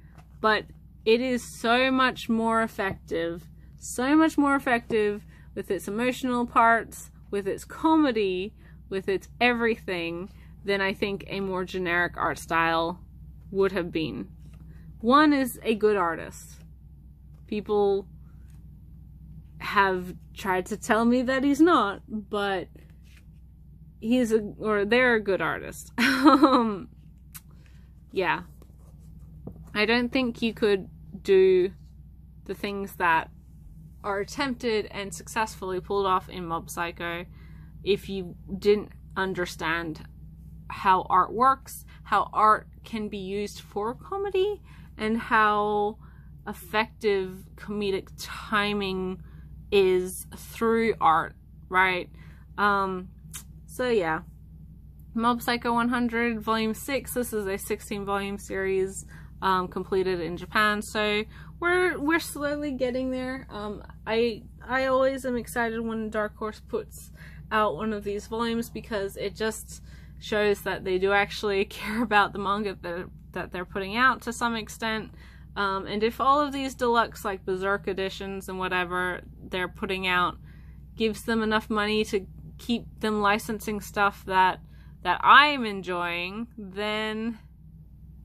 but it is so much more effective, so much more effective with its emotional parts, with its comedy, with its everything than I think a more generic art style would have been. One is a good artist. People have tried to tell me that he's not, but he's a or they're a good artist. um yeah. I don't think you could do the things that are attempted and successfully pulled off in Mob Psycho if you didn't understand how art works, how art can be used for comedy, and how effective comedic timing is through art, right? Um, so yeah. Mob Psycho 100 Volume 6. This is a 16 volume series um, completed in Japan. So we're we're slowly getting there. Um, I I always am excited when Dark Horse puts out one of these volumes because it just shows that they do actually care about the manga that that they're putting out to some extent. Um, and if all of these deluxe like Berserk editions and whatever they're putting out gives them enough money to keep them licensing stuff that that I'm enjoying, then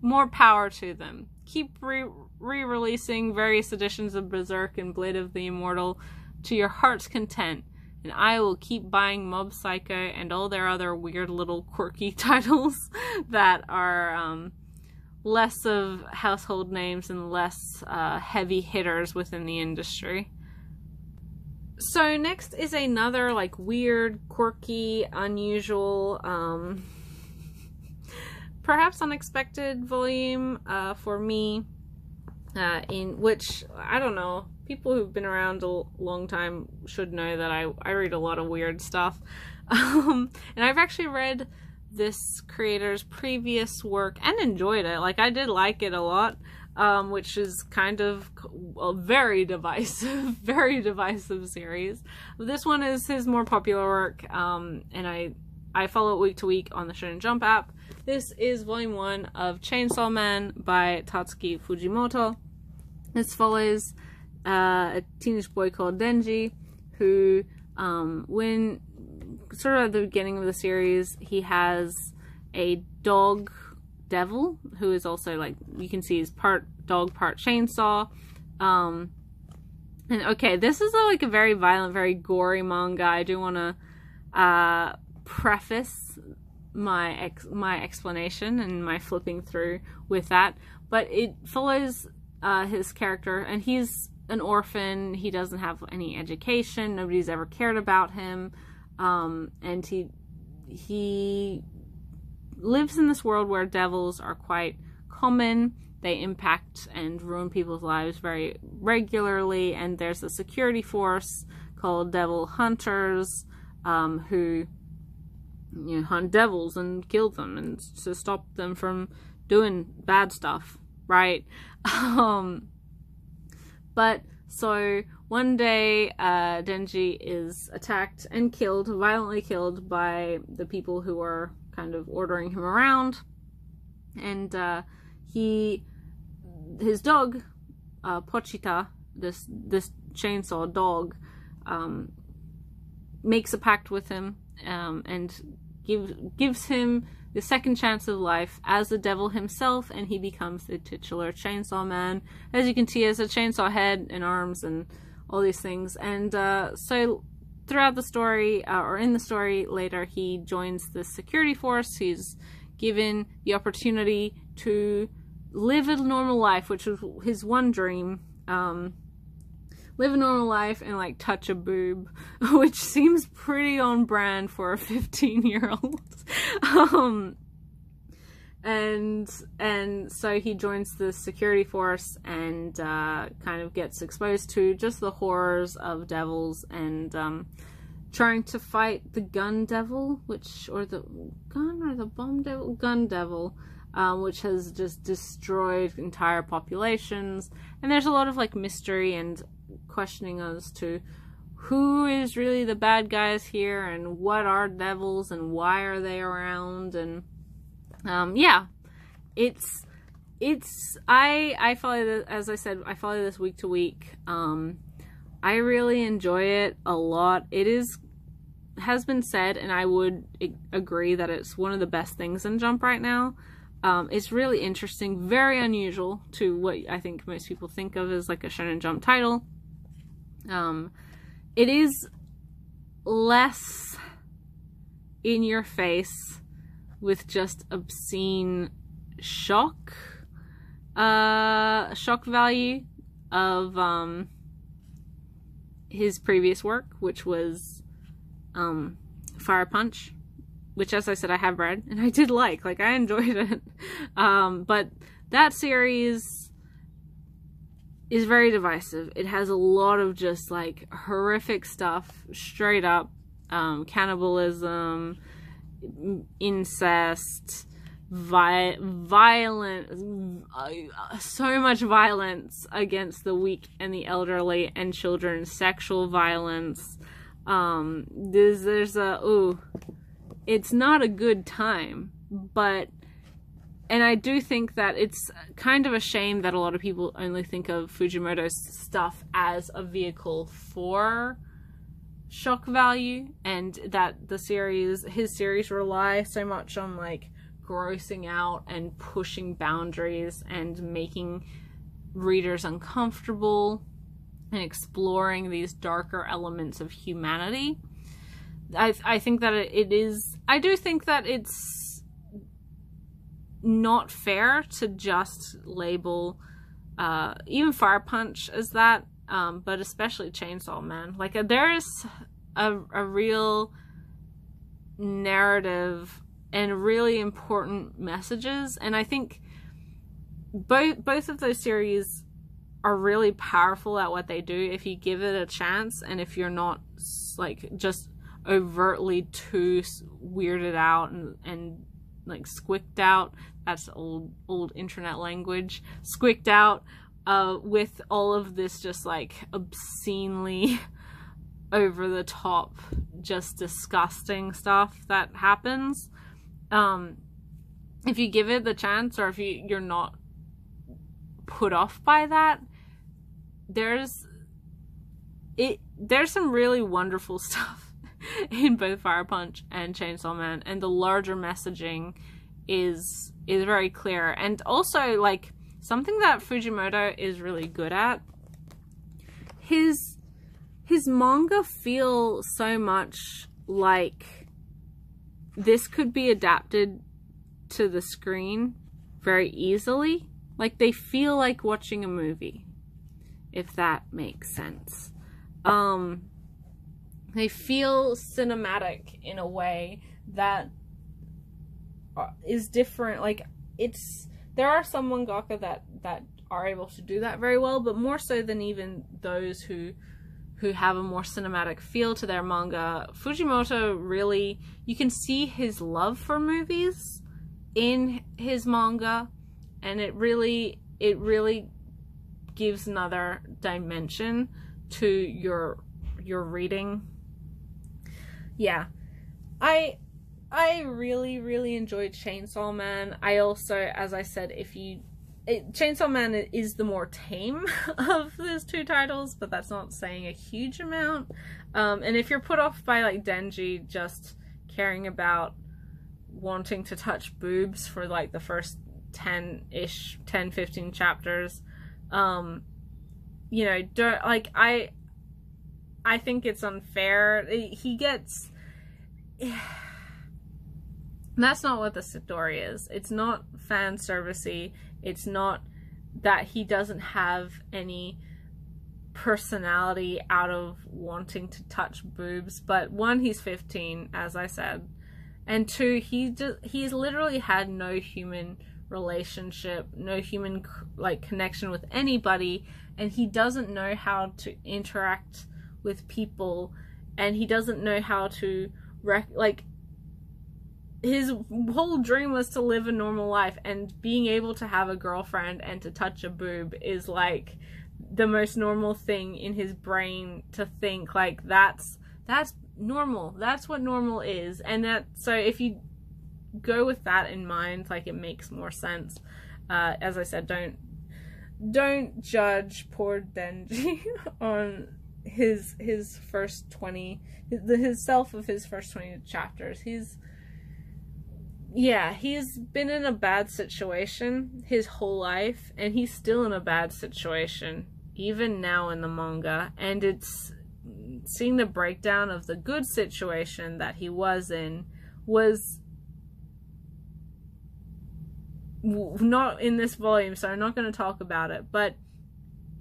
more power to them. Keep re releasing various editions of Berserk and Blade of the Immortal to your heart's content, and I will keep buying Mob Psycho and all their other weird little quirky titles that are um, less of household names and less uh, heavy hitters within the industry. So next is another like weird, quirky, unusual, um, perhaps unexpected volume uh, for me. Uh, in which I don't know, people who've been around a long time should know that I I read a lot of weird stuff, um, and I've actually read this creator's previous work and enjoyed it. Like I did like it a lot, um, which is kind of a very divisive, very divisive series. This one is his more popular work, um, and I I follow it week to week on the Shonen Jump app. This is volume one of Chainsaw Man by Tatsuki Fujimoto. This follows uh, a teenage boy called Denji, who, um, when sort of at the beginning of the series, he has a dog devil who is also like you can see is part dog, part chainsaw. Um, and okay, this is a, like a very violent, very gory manga. I do want to uh, preface my ex- my explanation and my flipping through with that, but it follows uh, his character, and he's an orphan. He doesn't have any education. Nobody's ever cared about him, um, and he he lives in this world where devils are quite common. They impact and ruin people's lives very regularly, and there's a security force called Devil Hunters um, who you know, hunt devils and kill them and to stop them from doing bad stuff, right? Um, but so one day, uh, Denji is attacked and killed, violently killed by the people who are kind of ordering him around. and uh, he his dog uh, Pochita, this this chainsaw dog, um, makes a pact with him um, and gives gives him the second chance of life as the devil himself, and he becomes the titular chainsaw man. As you can see, he has a chainsaw head and arms and all these things. And uh, so throughout the story, uh, or in the story later, he joins the security force. He's given the opportunity to live a normal life, which was his one dream. Um, live a normal life and like touch a boob, which seems pretty on brand for a 15 year old. um, and and so he joins the security force and uh, kind of gets exposed to just the horrors of devils and um, trying to fight the gun devil, which or the gun or the bomb devil, gun devil, um, which has just destroyed entire populations. And there's a lot of like mystery and questioning as to who is really the bad guys here and what are devils and why are they around and um, yeah. It's it's i i follow as i said i follow this week to week. Um, i really enjoy it a lot. It is has been said and i would agree that it's one of the best things in jump right now. Um, it's really interesting very unusual to what i think most people think of as like a shonen jump title. Um, it is less in your face with just obscene shock uh shock value of um his previous work which was um fire punch which as i said i have read and i did like like i enjoyed it um but that series is very divisive. It has a lot of just like horrific stuff, straight up um, cannibalism, incest, vi- violent, uh, so much violence against the weak and the elderly and children, sexual violence. Um, there's there's a ooh, it's not a good time, but and I do think that it's kind of a shame that a lot of people only think of Fujimoto's stuff as a vehicle for shock value and that the series his series rely so much on like grossing out and pushing boundaries and making readers uncomfortable and exploring these darker elements of humanity. I I think that it is I do think that it's not fair to just label uh, even Fire Punch as that, um, but especially Chainsaw Man. Like uh, there is a, a real narrative and really important messages, and I think both both of those series are really powerful at what they do if you give it a chance and if you're not like just overtly too weirded out and, and like squicked out. That's old old internet language. Squicked out uh, with all of this just like obscenely over the top, just disgusting stuff that happens. Um, if you give it the chance, or if you you're not put off by that, there's it. There's some really wonderful stuff in both Fire Punch and Chainsaw Man, and the larger messaging is is very clear. And also, like something that Fujimoto is really good at, his his manga feel so much like this could be adapted to the screen very easily. Like they feel like watching a movie, if that makes sense. Um, they feel cinematic in a way that uh, different. Like it's there are some mangaka that that are able to do that very well, but more so than even those who who have a more cinematic feel to their manga. Fujimoto really you can see his love for movies in his manga and it really it really gives another dimension to your your reading yeah. I I really, really enjoyed Chainsaw Man. I also, as I said, if you it, Chainsaw Man is the more tame of those two titles, but that's not saying a huge amount. Um, and if you're put off by like Denji just caring about wanting to touch boobs for like the first 10 ish, 10, 15 chapters, um, you know, don't like I. I think it's unfair. He gets. That's not what the story is. It's not fan servicey. It's not that he doesn't have any personality out of wanting to touch boobs. But one, he's 15, as I said, and two, he just he's literally had no human relationship, no human like connection with anybody, and he doesn't know how to interact with people, and he doesn't know how to rec- like his whole dream was to live a normal life and being able to have a girlfriend and to touch a boob is like the most normal thing in his brain to think. Like that's that's normal. That's what normal is. And that so if you go with that in mind like it makes more sense. Uh, as i said don't don't judge poor denji on his his first 20 his, his self of his first 20 chapters. He's yeah, he's been in a bad situation his whole life, and he's still in a bad situation, even now in the manga. And it's seeing the breakdown of the good situation that he was in was not in this volume, so I'm not going to talk about it, but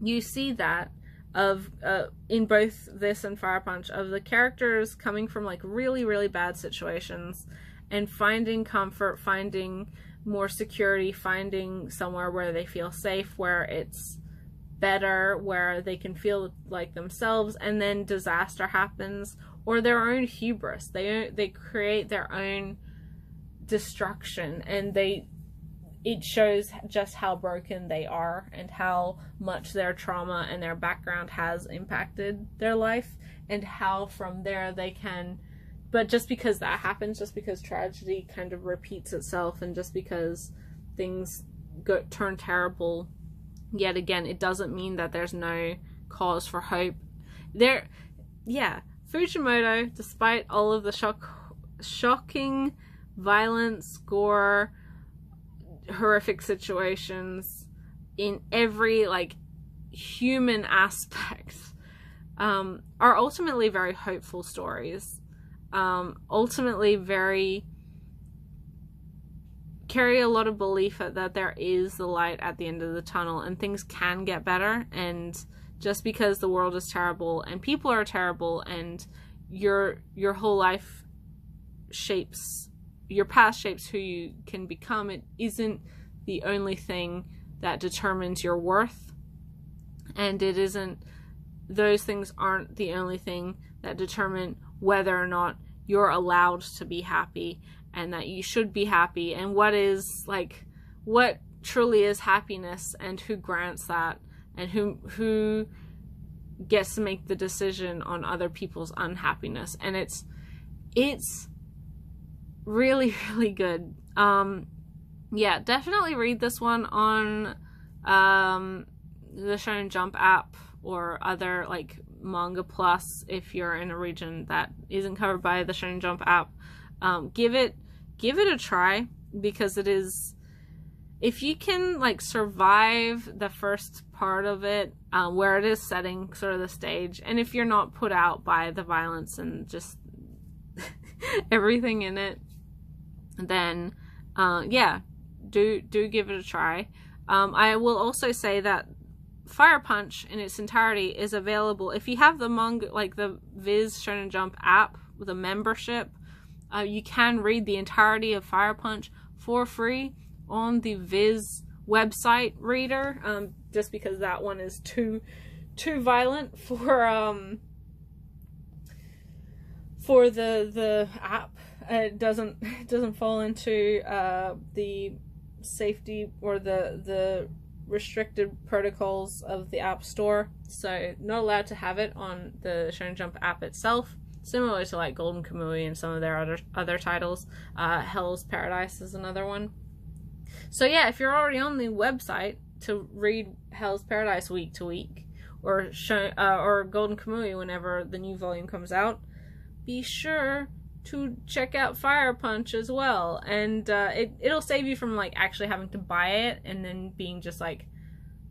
you see that of uh, in both this and Fire Punch of the characters coming from like really really bad situations and finding comfort, finding more security, finding somewhere where they feel safe, where it's better, where they can feel like themselves, and then disaster happens, or their own hubris. They they create their own destruction, and they it shows just how broken they are and how much their trauma and their background has impacted their life, and how from there they can but just because that happens, just because tragedy kind of repeats itself, and just because things go, turn terrible yet again, it doesn't mean that there's no cause for hope. There, yeah, Fujimoto, despite all of the shock, shocking violence, gore, horrific situations in every like human aspect, um, are ultimately very hopeful stories um, ultimately very carry a lot of belief that there is the light at the end of the tunnel and things can get better. And just because the world is terrible and people are terrible and your your whole life shapes your past shapes who you can become it isn't the only thing that determines your worth. And it isn't those things aren't the only thing that determine whether or not you're allowed to be happy and that you should be happy. And what is like what truly is happiness and who grants that and who who gets to make the decision on other people's unhappiness. And it's it's really really good. Um yeah definitely read this one on um the Shonen Jump app or other like Manga Plus if you're in a region that isn't covered by the Shonen Jump app. Um, give it give it a try because it is if you can like survive the first part of it um, where it is setting sort of the stage and if you're not put out by the violence and just everything in it then uh, yeah do do give it a try um, i will also say that Fire Punch in its entirety is available. If you have the manga, like the Viz Shonen Jump app with a membership, uh, you can read the entirety of Fire Punch for free on the Viz website reader. Um, just because that one is too too violent for um for the the app. It doesn't it doesn't fall into uh, the safety or the the restricted protocols of the App Store, so not allowed to have it on the Shonen Jump app itself. similar to like Golden Kamuy and some of their other other titles. Uh, Hell's Paradise is another one. So yeah, if you're already on the website to read Hell's Paradise week to week, or show, uh, or Golden Kamuy whenever the new volume comes out, be sure to check out Fire Punch as well, and uh, it it'll save you from like actually having to buy it and then being just like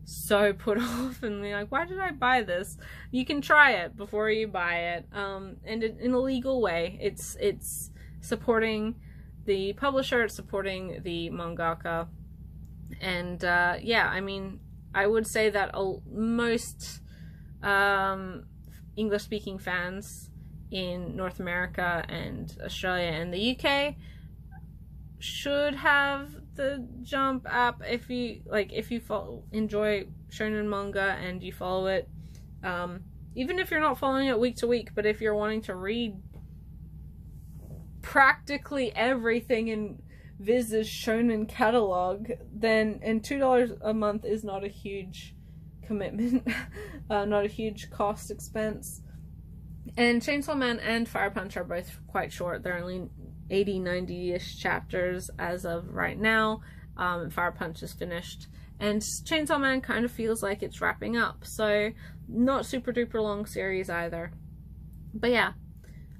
so put off and be like, why did I buy this? You can try it before you buy it, um, and in a legal way. It's it's supporting the publisher, it's supporting the mangaka, and uh, yeah, I mean, I would say that most um, English speaking fans in North America and Australia and the UK should have the Jump app if you like if you follow, enjoy shonen manga and you follow it. Um, even if you're not following it week to week but if you're wanting to read practically everything in Viz's shonen catalog then and $2 a month is not a huge commitment uh, not a huge cost expense and Chainsaw Man and Fire Punch are both quite short. They're only 80, 90 ish chapters as of right now. Um, Fire Punch is finished. And Chainsaw Man kind of feels like it's wrapping up. So, not super duper long series either. But yeah,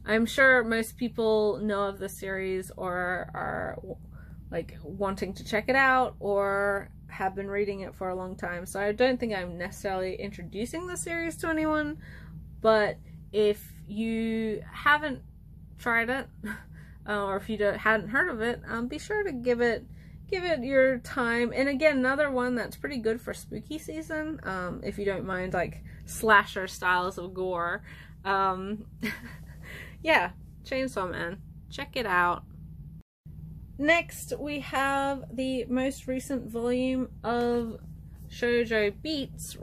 I'm sure most people know of the series or are like wanting to check it out or have been reading it for a long time. So I don't think I'm necessarily introducing the series to anyone, but if you haven't tried it, uh, or if you hadn't heard of it, um, be sure to give it give it your time. And again, another one that's pretty good for spooky season, um, if you don't mind like slasher styles of gore. Um, yeah, Chainsaw Man, check it out. Next, we have the most recent volume of Shoujo Beats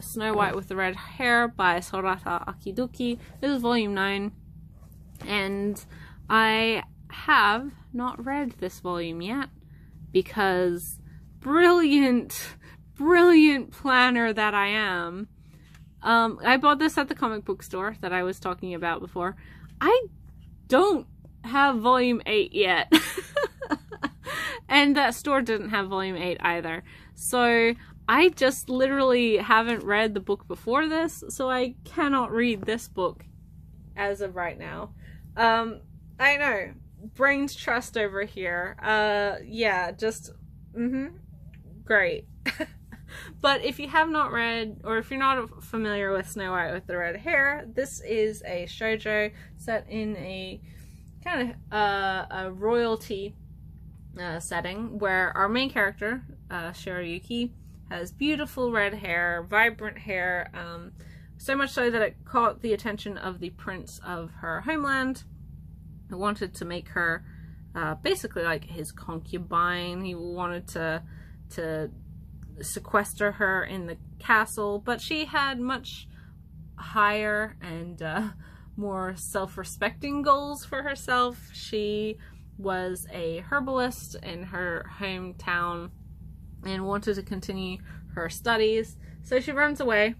Snow White with the Red Hair by Sorata Akiduki. This is volume 9. And I have not read this volume yet because brilliant, brilliant planner that I am. Um, I bought this at the comic book store that I was talking about before. I don't have volume 8 yet. and that store didn't have volume 8 either. So I just literally haven't read the book before this, so I cannot read this book as of right now. Um, I know. Brains trust over here. Uh, yeah, just, mm-hmm. Great. but if you have not read, or if you're not familiar with Snow White with the Red Hair, this is a shoujo set in a kind of uh, a royalty uh, setting where our main character, uh, Shiroyuki, has beautiful red hair, vibrant hair, um, so much so that it caught the attention of the prince of her homeland, who wanted to make her uh, basically like his concubine. He wanted to to sequester her in the castle, but she had much higher and uh, more self-respecting goals for herself. She was a herbalist in her hometown and wanted to continue her studies. So she runs away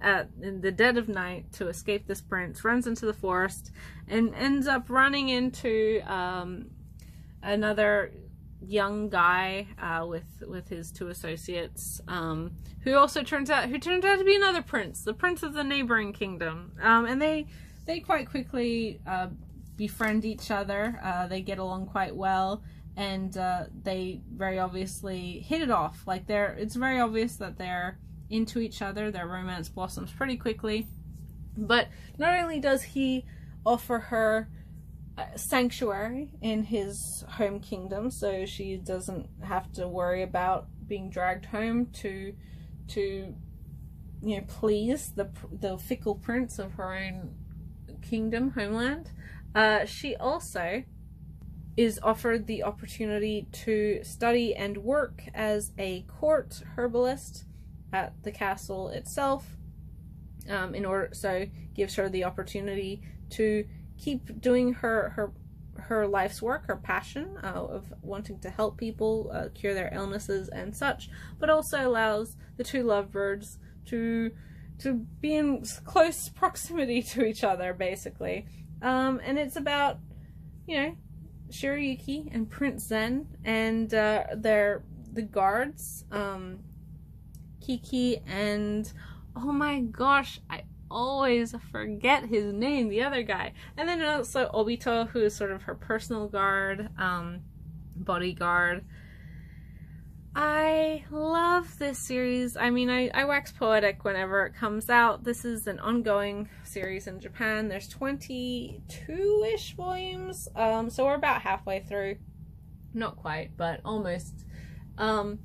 at in the dead of night to escape this prince, runs into the forest, and ends up running into um, another young guy uh, with with his two associates, um, who also turns out who turns out to be another prince, the prince of the neighboring kingdom, um, and they they quite quickly uh, befriend each other. Uh, they get along quite well and uh, they very obviously hit it off. Like they're, it's very obvious that they're into each other. Their romance blossoms pretty quickly. But not only does he offer her sanctuary in his home kingdom, so she doesn't have to worry about being dragged home to to you know please the the fickle prince of her own kingdom homeland. Uh, she also is offered the opportunity to study and work as a court herbalist at the castle itself. Um, in order, so gives her the opportunity to keep doing her her her life's work, her passion uh, of wanting to help people uh, cure their illnesses and such, but also allows the two lovebirds to to be in close proximity to each other, basically Um, and it's about, you know, Shiroyuki and Prince Zen and uh, their the guards, um, Kiki and oh my gosh, I always forget his name, the other guy. And then also Obito, who is sort of her personal guard, um, bodyguard. I love this series. I mean, I, I wax poetic whenever it comes out. This is an ongoing series in Japan. There's 22-ish volumes, um, so we're about halfway through. Not quite, but almost. Um,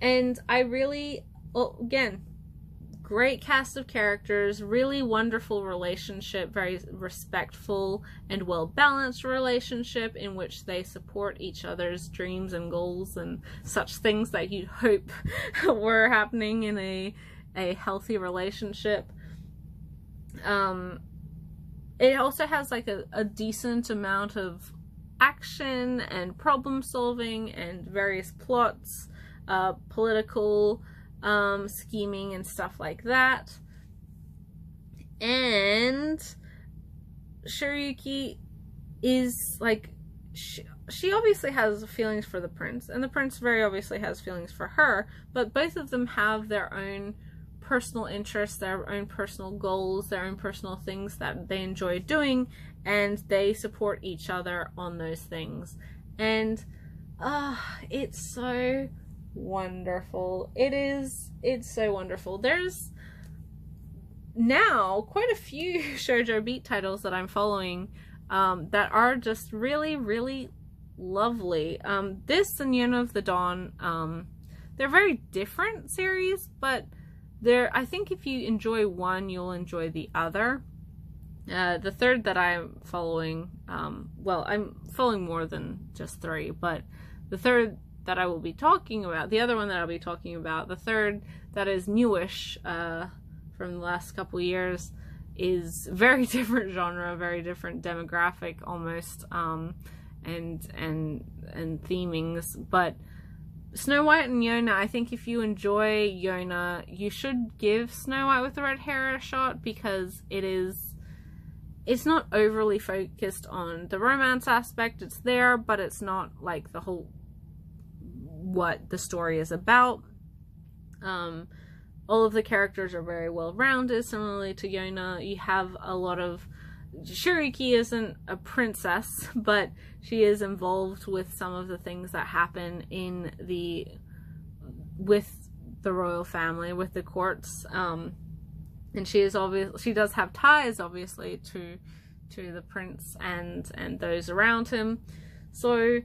and I really, well, again, great cast of characters, really wonderful relationship, very respectful and well balanced relationship in which they support each other's dreams and goals and such things that you'd hope were happening in a a healthy relationship. Um, it also has like a, a decent amount of action and problem solving and various plots, uh, political um, scheming and stuff like that. And Shiroyuki is like she, she obviously has feelings for the prince and the prince very obviously has feelings for her but both of them have their own personal interests their own personal goals their own personal things that they enjoy doing and they support each other on those things and uh it's so wonderful. It is, it's so wonderful. There's now quite a few Shoujo Beat titles that I'm following um, that are just really, really lovely. Um, this and Yona of the Dawn, um, they're very different series, but they're, I think if you enjoy one, you'll enjoy the other. Uh, the third that I'm following, um, well, I'm following more than just three, but the third that I will be talking about, the other one that I'll be talking about, the third that is newish uh, from the last couple years, is very different genre, very different demographic almost, um, and and and themings. But Snow White and Yona, I think if you enjoy Yona, you should give Snow White with the red hair a shot because it is. It's not overly focused on the romance aspect. It's there, but it's not like the whole what the story is about. Um, all of the characters are very well rounded. Similarly to Yona, you have a lot of. Shiroyuki isn't a princess, but she is involved with some of the things that happen in the. with the royal family, with the courts. Um, and she is obvious. She does have ties, obviously, to to the prince and and those around him. So,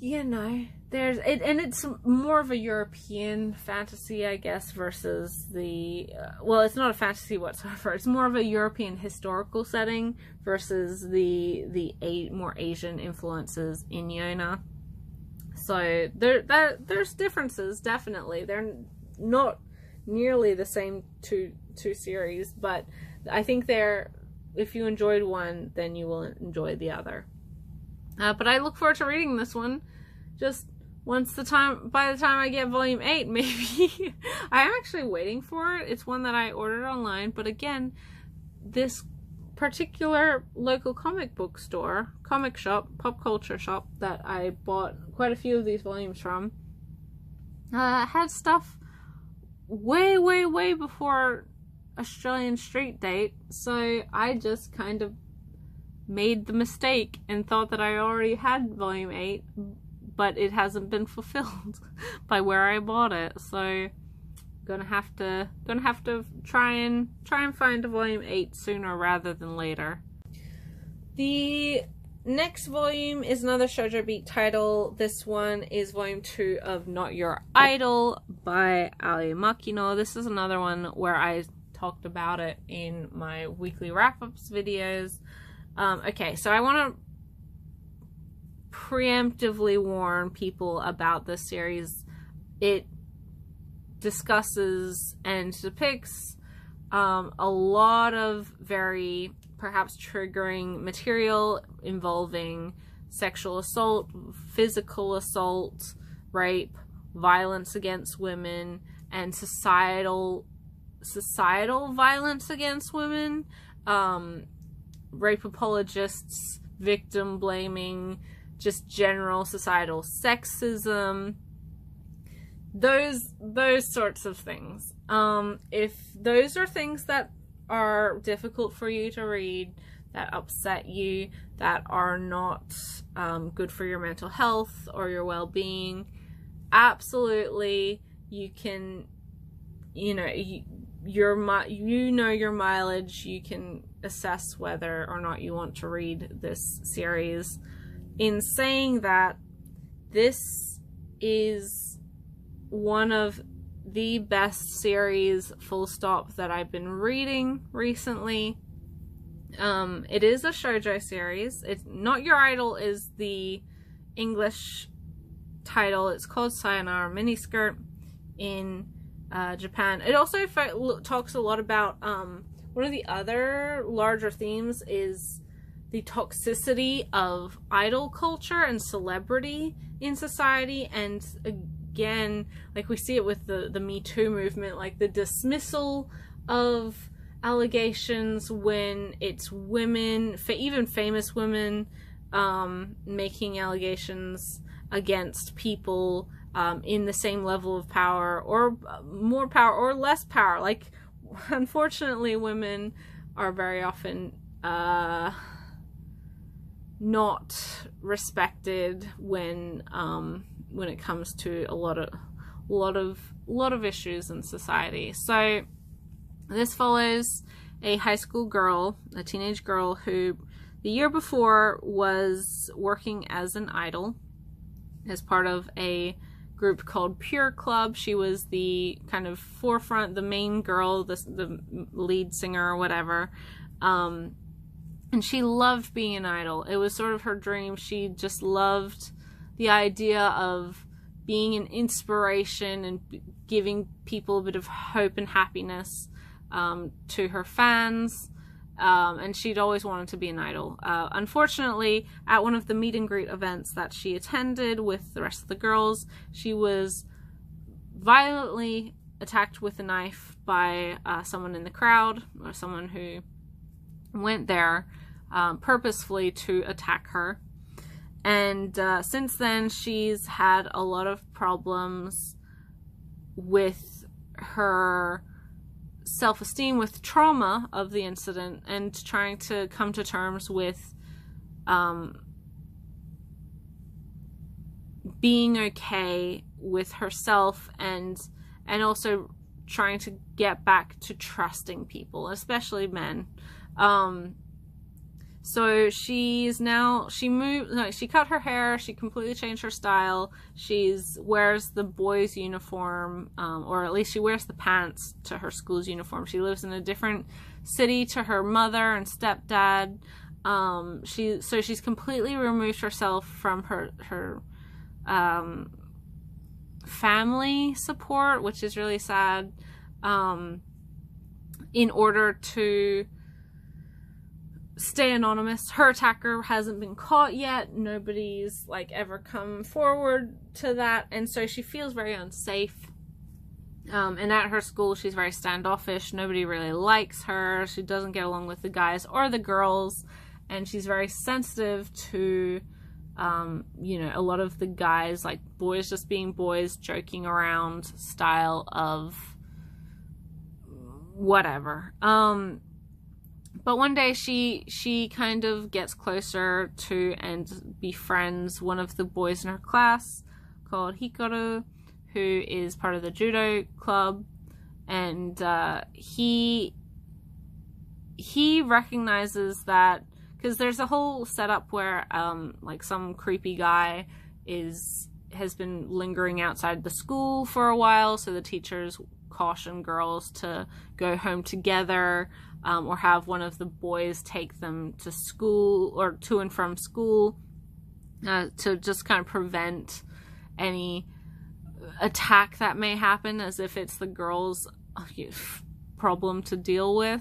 you know, there's it, and it's more of a European fantasy, I guess, versus the uh, well, it's not a fantasy whatsoever. It's more of a European historical setting versus the the eight more Asian influences in Yona. So there that there's differences definitely. They're not nearly the same two two series, but I think they're if you enjoyed one, then you will enjoy the other. Uh, but I look forward to reading this one. Just once the time by the time I get volume 8 maybe. I'm actually waiting for it. It's one that I ordered online but again this particular local comic book store comic shop pop culture shop that I bought quite a few of these volumes from uh, had stuff way way way before Australian street date. So I just kind of made the mistake and thought that I already had volume 8 but it hasn't been fulfilled by where I bought it. So gonna have to gonna have to try and try and find a volume 8 sooner rather than later. The next volume is another Shoujo Beat title. This one is volume 2 of Not Your Idol by Aoi Makino. This is another one where I talked about it in my weekly wrap-ups videos. Um, okay, so I want to preemptively warn people about this series. It discusses and depicts um, a lot of very perhaps triggering material involving sexual assault, physical assault, rape, violence against women, and societal societal violence against women. Um, rape apologists, victim blaming, just general societal sexism, those those sorts of things. Um, if those are things that are difficult for you to read, that upset you, that are not um, good for your mental health or your well-being, absolutely you can, you know, you, your you know your mileage. You can assess whether or not you want to read this series. In saying that, this is one of the best series, full stop, that I've been reading recently. Um, it is a shoujo series. It's not your idol is the English title. It's called Sayonara Miniskirt in uh, Japan. It also talks a lot about um, one of the other larger themes is the toxicity of idol culture and celebrity in society. And again like we see it with the the me too movement like the dismissal of allegations when it's women for even famous women um, making allegations against people um, in the same level of power or more power or less power. Like unfortunately women are very often uh, not respected when um, when it comes to a lot of lot of lot of issues in society. So this follows a high school girl, a teenage girl who the year before was working as an idol as part of a group called Pure Club. She was the kind of forefront, the main girl, the, the lead singer or whatever. Um, and she loved being an idol. It was sort of her dream. She just loved the idea of being an inspiration and giving people a bit of hope and happiness um, to her fans. Um, and she'd always wanted to be an idol. Uh, unfortunately, at one of the meet and greet events that she attended with the rest of the girls, she was violently attacked with a knife by uh, someone in the crowd or someone who went there um, purposefully to attack her. And uh, since then, she's had a lot of problems with her self esteem, with trauma of the incident, and trying to come to terms with um, being okay with herself and and also trying to get back to trusting people, especially men. Um, so she's now she moved no, she cut her hair, she completely changed her style. She's wears the boys uniform um, or at least she wears the pants to her school's uniform. She lives in a different city to her mother and stepdad. Um, she so she's completely removed herself from her her um, family support, which is really sad. Um, in order to stay anonymous. Her attacker hasn't been caught yet. Nobody's like ever come forward to that, and so she feels very unsafe. Um, and at her school, she's very standoffish. Nobody really likes her. She doesn't get along with the guys or the girls, and she's very sensitive to, um, you know, a lot of the guys, like boys just being boys, joking around style of whatever. Um, but one day she she kind of gets closer to and befriends one of the boys in her class called Hikaru, who is part of the judo club, and uh, he he recognizes that because there's a whole setup where um like some creepy guy is has been lingering outside the school for a while, so the teachers caution girls to go home together um, or have one of the boys take them to school or to and from school uh, to just kind of prevent any attack that may happen as if it's the girl's problem to deal with.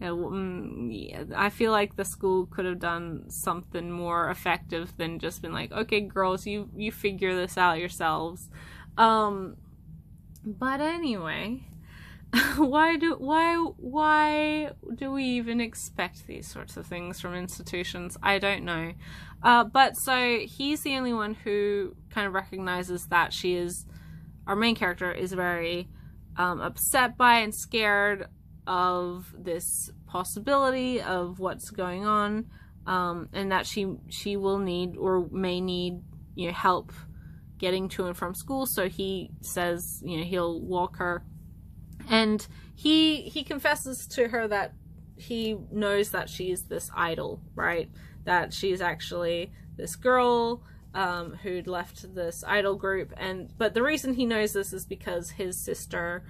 Mm, I feel like the school could have done something more effective than just been like, okay, girls, you you figure this out yourselves. Um, but anyway, why do why why do we even expect these sorts of things from institutions? I don't know. Uh, but so he's the only one who kind of recognizes that she is our main character is very um, upset by and scared of this possibility of what's going on, um, and that she she will need or may need you know help getting to and from school. So he says you know he'll walk her and he he confesses to her that he knows that she's this idol right? That she's actually this girl um, who'd left this idol group. And but the reason he knows this is because his sister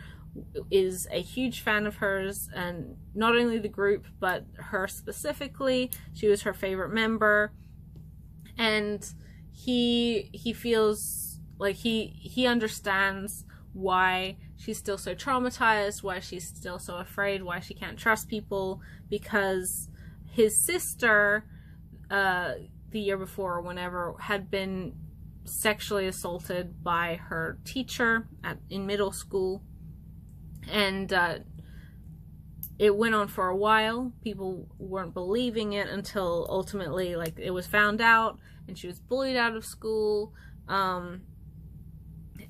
is a huge fan of hers and not only the group but her specifically. She was her favorite member. And he he feels like he he understands why she's still so traumatized, why she's still so afraid, why she can't trust people, because his sister, uh, the year before or whenever, had been sexually assaulted by her teacher at in middle school, and uh, it went on for a while. People weren't believing it until ultimately, like, it was found out, and she was bullied out of school. Um,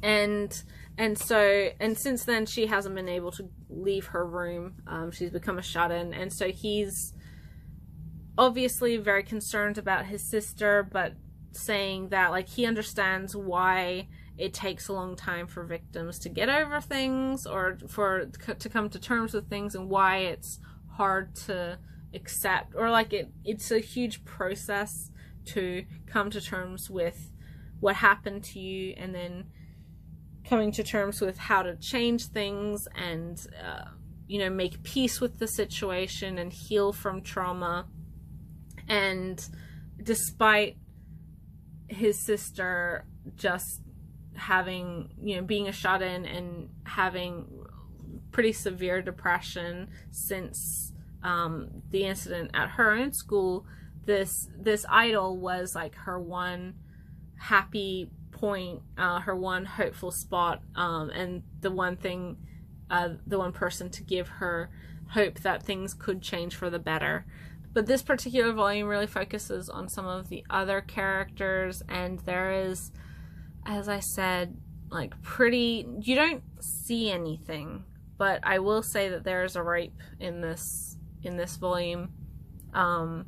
and and so and since then she hasn't been able to leave her room. Um, she's become a shut-in. And so he's obviously very concerned about his sister but saying that like he understands why it takes a long time for victims to get over things or for to come to terms with things and why it's hard to accept or like it it's a huge process to come to terms with what happened to you and then coming to terms with how to change things and uh, you know make peace with the situation and heal from trauma. And despite his sister just having you know being a shut in and having pretty severe depression since um, the incident at her own school this this idol was like her one happy point, uh, her one hopeful spot, um, and the one thing, uh, the one person to give her hope that things could change for the better. But this particular volume really focuses on some of the other characters, and there is, as I said, like pretty. You don't see anything, but I will say that there is a rape in this in this volume, um,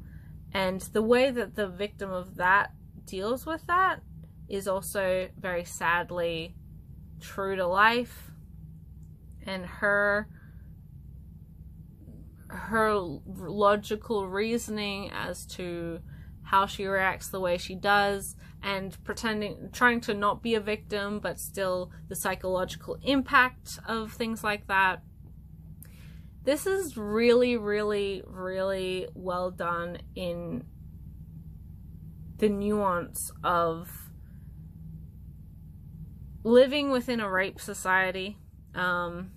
and the way that the victim of that deals with that is also very sadly true to life. And her her logical reasoning as to how she reacts the way she does and pretending trying to not be a victim but still the psychological impact of things like that. This is really really really well done in the nuance of living within a rape society um,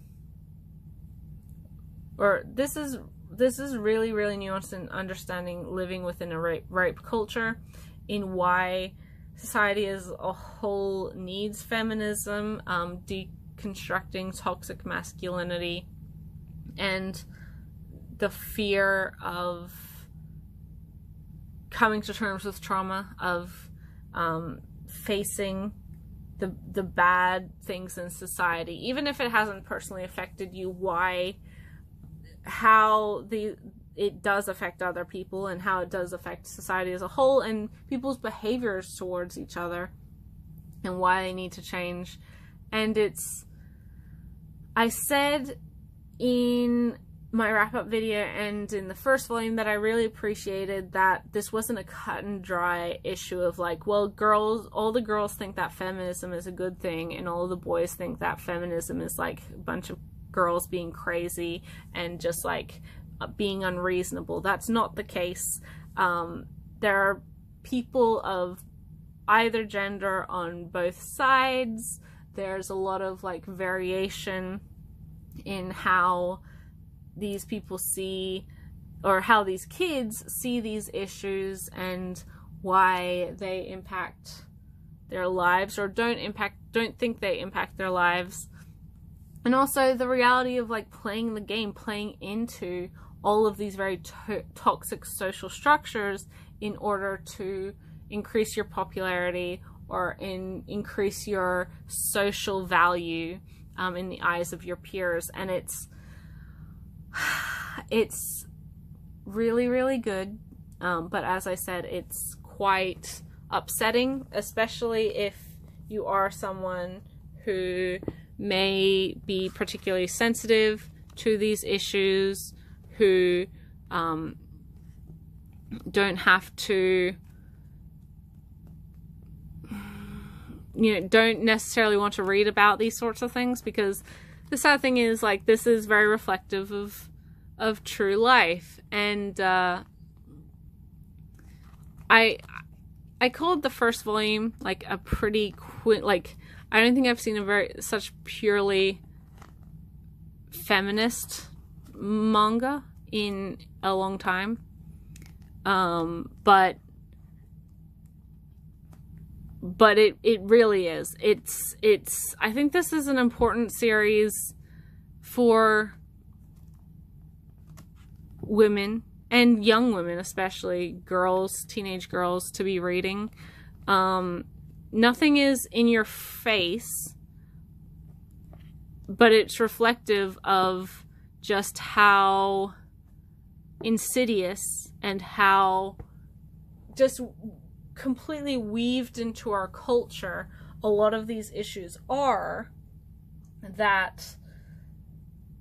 or this is this is really really nuanced in understanding living within a rape, rape culture in why society as a whole needs feminism um, deconstructing toxic masculinity and the fear of coming to terms with trauma of um, facing the the bad things in society even if it hasn't personally affected you why how the it does affect other people and how it does affect society as a whole and people's behaviors towards each other and why they need to change. And it's i said in my wrap up video and in the first volume that I really appreciated that this wasn't a cut and dry issue of like, well, girls, all the girls think that feminism is a good thing, and all the boys think that feminism is like a bunch of girls being crazy and just like uh, being unreasonable. That's not the case. Um, there are people of either gender on both sides. There's a lot of like variation in how these people see or how these kids see these issues and why they impact their lives or don't impact don't think they impact their lives. And also the reality of like playing the game, playing into all of these very to- toxic social structures in order to increase your popularity or in increase your social value um, in the eyes of your peers. And it's it's really really good. Um, but as i said it's quite upsetting especially if you are someone who may be particularly sensitive to these issues who um, don't have to you know don't necessarily want to read about these sorts of things because the sad thing is like this is very reflective of of true life. And uh i i called the first volume like a pretty quick like i don't think i've seen a very such purely feminist manga in a long time. Um but but it it really is. It's it's I think this is an important series for women and young women especially girls teenage girls to be reading um, nothing is in your face but it's reflective of just how insidious and how just completely weaved into our culture a lot of these issues are that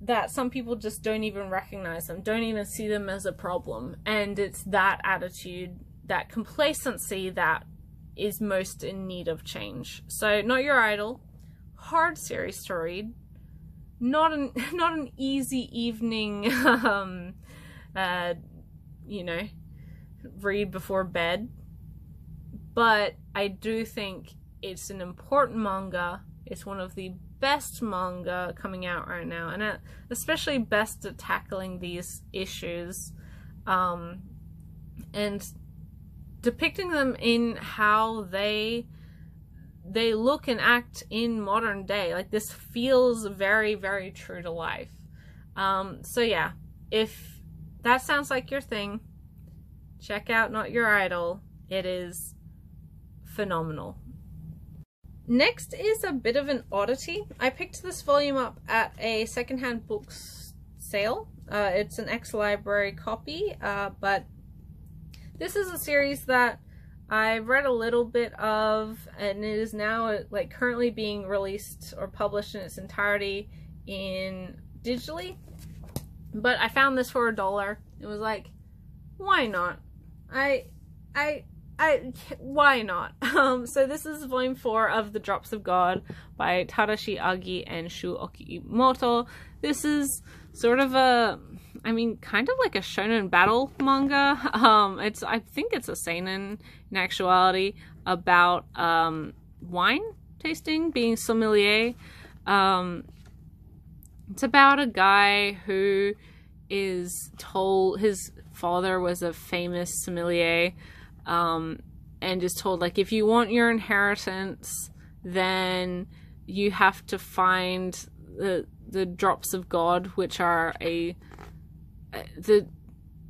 that some people just don't even recognize them, don't even see them as a problem. And it's that attitude, that complacency that is most in need of change. So, not your idol, hard series to read, not an not an easy evening, um, uh, you know, read before bed but I do think it's an important manga. It's one of the best manga coming out right now, and especially best at tackling these issues um, and depicting them in how they they look and act in modern day. Like this feels very, very true to life. Um, so yeah, if that sounds like your thing, check out Not Your Idol. It is phenomenal. Next is a bit of an oddity. I picked this volume up at a secondhand books sale. Uh, it's an ex-library copy, uh, but this is a series that I've read a little bit of, and it is now like currently being released or published in its entirety in digitally. But I found this for a dollar. It was like, why not? I I I, why not? Um, so this is volume four of The Drops of God by Tadashi Agi and Shu Okimoto. This is sort of a, I mean, kind of like a shonen battle manga. Um, it's, I think it's a seinen in actuality about um, wine tasting, being sommelier. Um, it's about a guy who is told his father was a famous sommelier um, and is told like if you want your inheritance, then you have to find the the drops of God, which are a the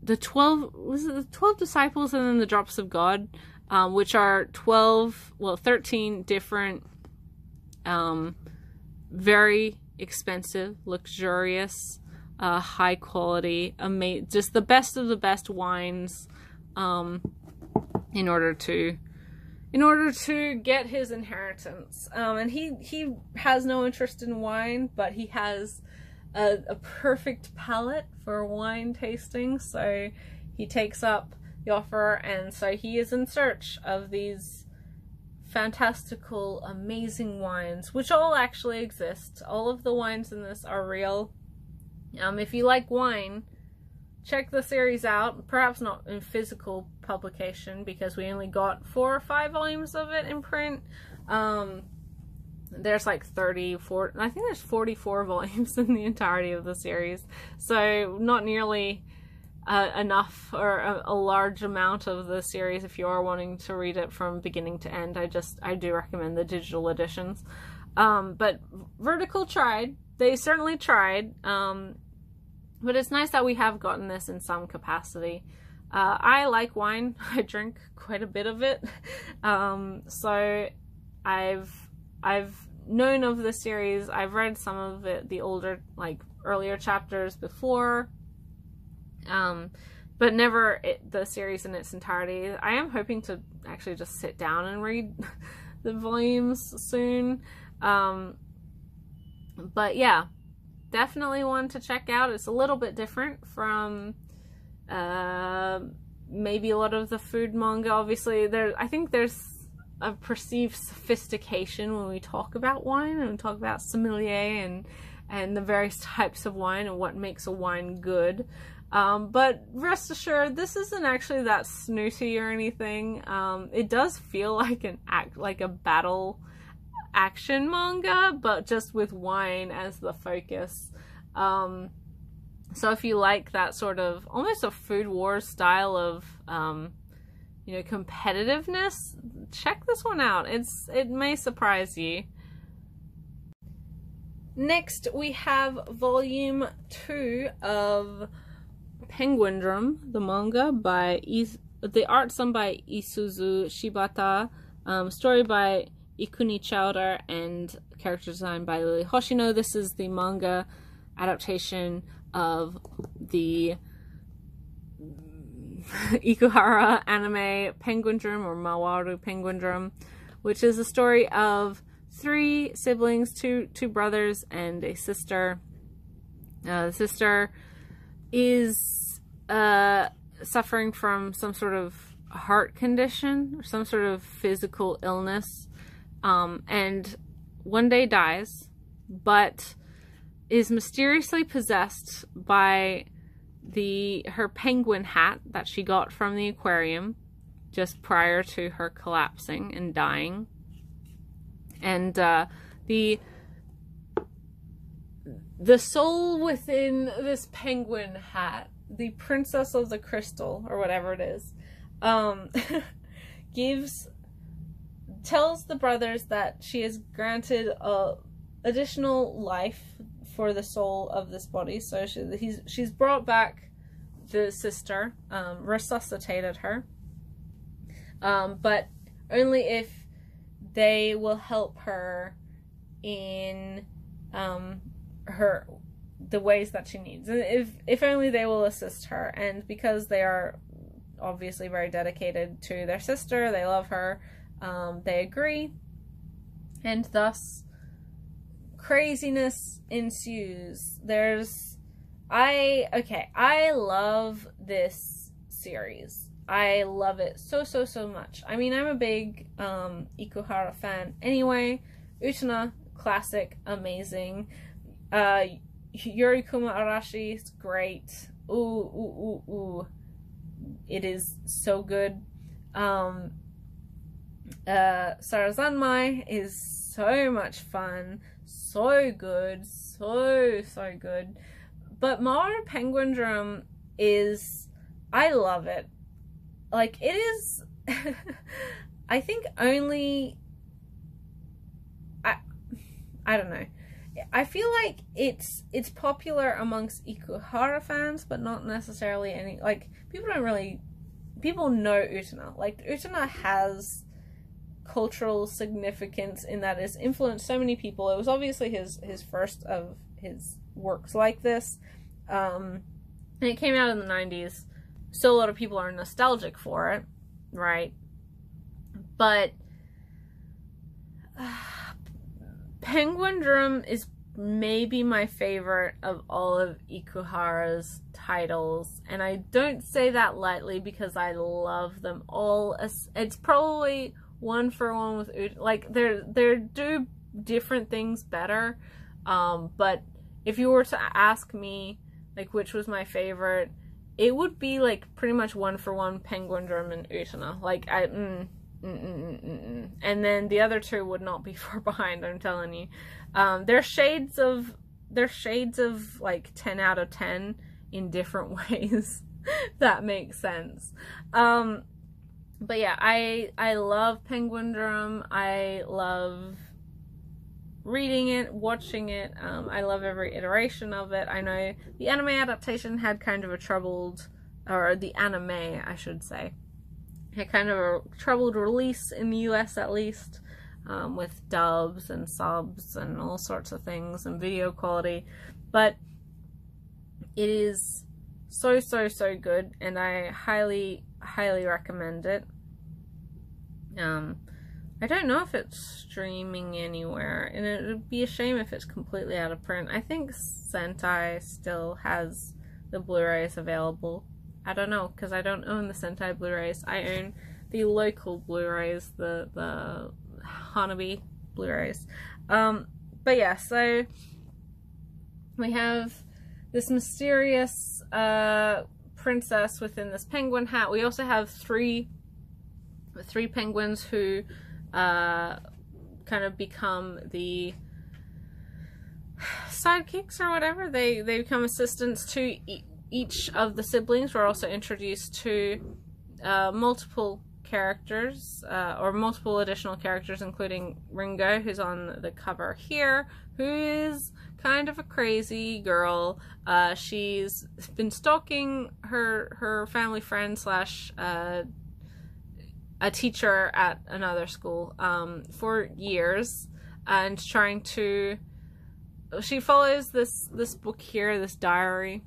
the twelve was it the twelve disciples and then the drops of God, um, which are twelve well thirteen different, um, very expensive, luxurious, uh, high quality, ama- just the best of the best wines. Um, in order to in order to get his inheritance. Um, and he he has no interest in wine, but he has a, a perfect palate for wine tasting, so he takes up the offer, and so he is in search of these fantastical, amazing wines, which all actually exist. All of the wines in this are real. Um, if you like wine, check the series out. Perhaps not in physical publication because we only got four or five volumes of it in print. Um, there's like 34, I think there's 44 volumes in the entirety of the series. So not nearly uh, enough or a, a, large amount of the series if you are wanting to read it from beginning to end. I just, I do recommend the digital editions. Um, but Vertical tried they certainly tried. Um, but it's nice that we have gotten this in some capacity. Uh, I like wine. I drink quite a bit of it. Um, so I've I've known of the series. I've read some of it, the older like earlier chapters before. Um, but never it, the series in its entirety. I am hoping to actually just sit down and read the volumes soon. Um, but yeah, definitely one to check out. It's a little bit different from uh, maybe a lot of the food manga. Obviously, there I think there's a perceived sophistication when we talk about wine and we talk about sommelier and and the various types of wine and what makes a wine good. Um, but rest assured, this isn't actually that snooty or anything. Um, it does feel like an act, like a battle action manga, but just with wine as the focus. Um, so if you like that sort of almost a food wars style of, um, you know, competitiveness, check this one out. It's it may surprise you. Next, we have volume two of Penguin Drum, the manga by Is the art done by Isuzu Shibata, um, story by Ikuni Chowder, and character design by Lily Hoshino. This is the manga adaptation of the Ikuhara anime Penguin Drum or Mawaru Penguin Drum, which is a story of three siblings, two two brothers and a sister. Uh, the sister is uh, suffering from some sort of heart condition or some sort of physical illness, um, and one day dies, but is mysteriously possessed by the her penguin hat that she got from the aquarium just prior to her collapsing and dying. And uh, the the soul within this penguin hat, the princess of the crystal or whatever it is, um, gives tells the brothers that she is granted a additional life for the soul of this body. So she, he's she's brought back the sister, um, resuscitated her, um, but only if they will help her in um, her the ways that she needs. If if only they will assist her, and because they are obviously very dedicated to their sister, they love her. Um, they agree, and thus craziness ensues. There's I okay, I love this series. I love it so so so much. I mean, I'm a big um Ikuhara fan anyway. Utena classic, amazing. Uh Yurikuma Arashi is great. Ooh ooh ooh ooh. It is so good. Um uh Sarazanmai is so much fun so good, so so good. But Mawaru Penguin Drum is I love it. Like it is I think only I I don't know. I feel like it's it's popular amongst Ikuhara fans, but not necessarily any like people don't really people know Utena. Like Utena has cultural significance in that it's influenced so many people. It was obviously his his first of his works like this, um, and it came out in the '90s. So a lot of people are nostalgic for it, right? But uh, Penguin Drum is maybe my favorite of all of Ikuhara's titles, and I don't say that lightly because I love them all. It's probably one for one with like they're they're do different things better. Um, but if you were to ask me like which was my favorite, it would be like pretty much one for one Penguin Drum and Utena. Like I mm, mm, mm, mm, and then the other two would not be far behind. I'm telling you, um, they're shades of they're shades of like ten out of ten in different ways. that makes sense. Um, but yeah, I I love Penguin Drum. I love reading it, watching it. Um, I love every iteration of it. I know the anime adaptation had kind of a troubled, or the anime, I should say, had kind of a troubled release in the US at least, um, with dubs and subs and all sorts of things and video quality. But it is so, so, so good, and I highly, highly recommend it. Um, I don't know if it's streaming anywhere, and it would be a shame if it's completely out of print. I think Sentai still has the Blu-rays available. I don't know, because I don't own the Sentai Blu-rays. I own the local Blu-rays, the, the Hanabee Blu-rays. Um, but yeah, so we have this mysterious uh, princess within this penguin hat. We also have three three penguins who uh, kind of become the sidekicks or whatever. They they become assistants to e each of the siblings. We're also introduced to uh, multiple characters uh, or multiple additional characters, including Ringo, who's on the cover here, who is kind of a crazy girl. Uh, she's been stalking her her family friend slash uh, a teacher at another school um, for years, and trying to. She follows this this book here, this diary,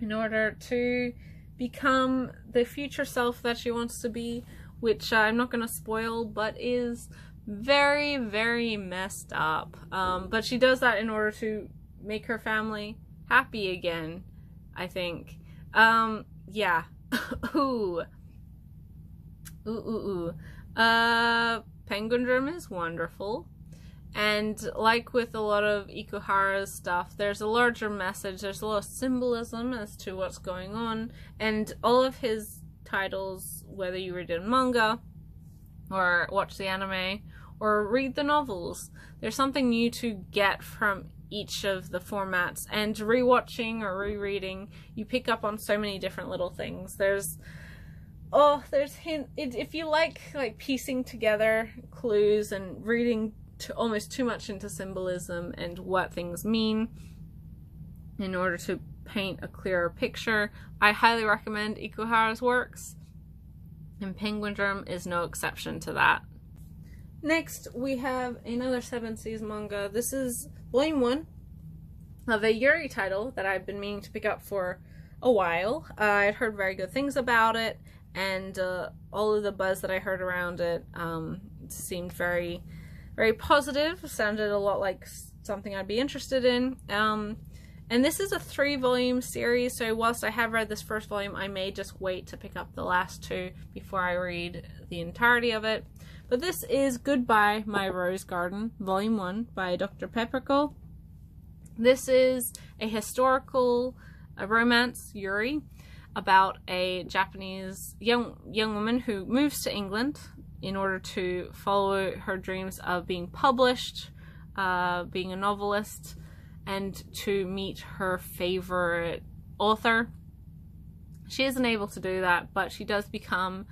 in order to become the future self that she wants to be, which I'm not going to spoil, but is very, very messed up. Um, but she does that in order to make her family happy again, I think. Um, yeah. ooh. Ooh, ooh, ooh. Uh, is wonderful. And like with a lot of Ikuhara's stuff, there's a larger message, there's a lot of symbolism as to what's going on, and all of his titles, whether you read in manga or watch the anime or read the novels. There's something new to get from each of the formats and rewatching or rereading you pick up on so many different little things there's oh there's hint it, if you like like piecing together clues and reading to almost too much into symbolism and what things mean in order to paint a clearer picture i highly recommend ikuhara's works and penguin drum is no exception to that Next, we have another Seven Seas manga. This is volume one of a Yuri title that I've been meaning to pick up for a while. Uh, I'd heard very good things about it, and uh, all of the buzz that I heard around it um, seemed very, very positive. Sounded a lot like something I'd be interested in. Um, and this is a three volume series, so whilst I have read this first volume, I may just wait to pick up the last two before I read the entirety of it. But this is Goodbye, My Rose Garden, Volume 1 by Dr. Pepperco. This is a historical a romance, Yuri, about a Japanese young, young woman who moves to England in order to follow her dreams of being published, uh, being a novelist, and to meet her favorite author. She isn't able to do that, but she does become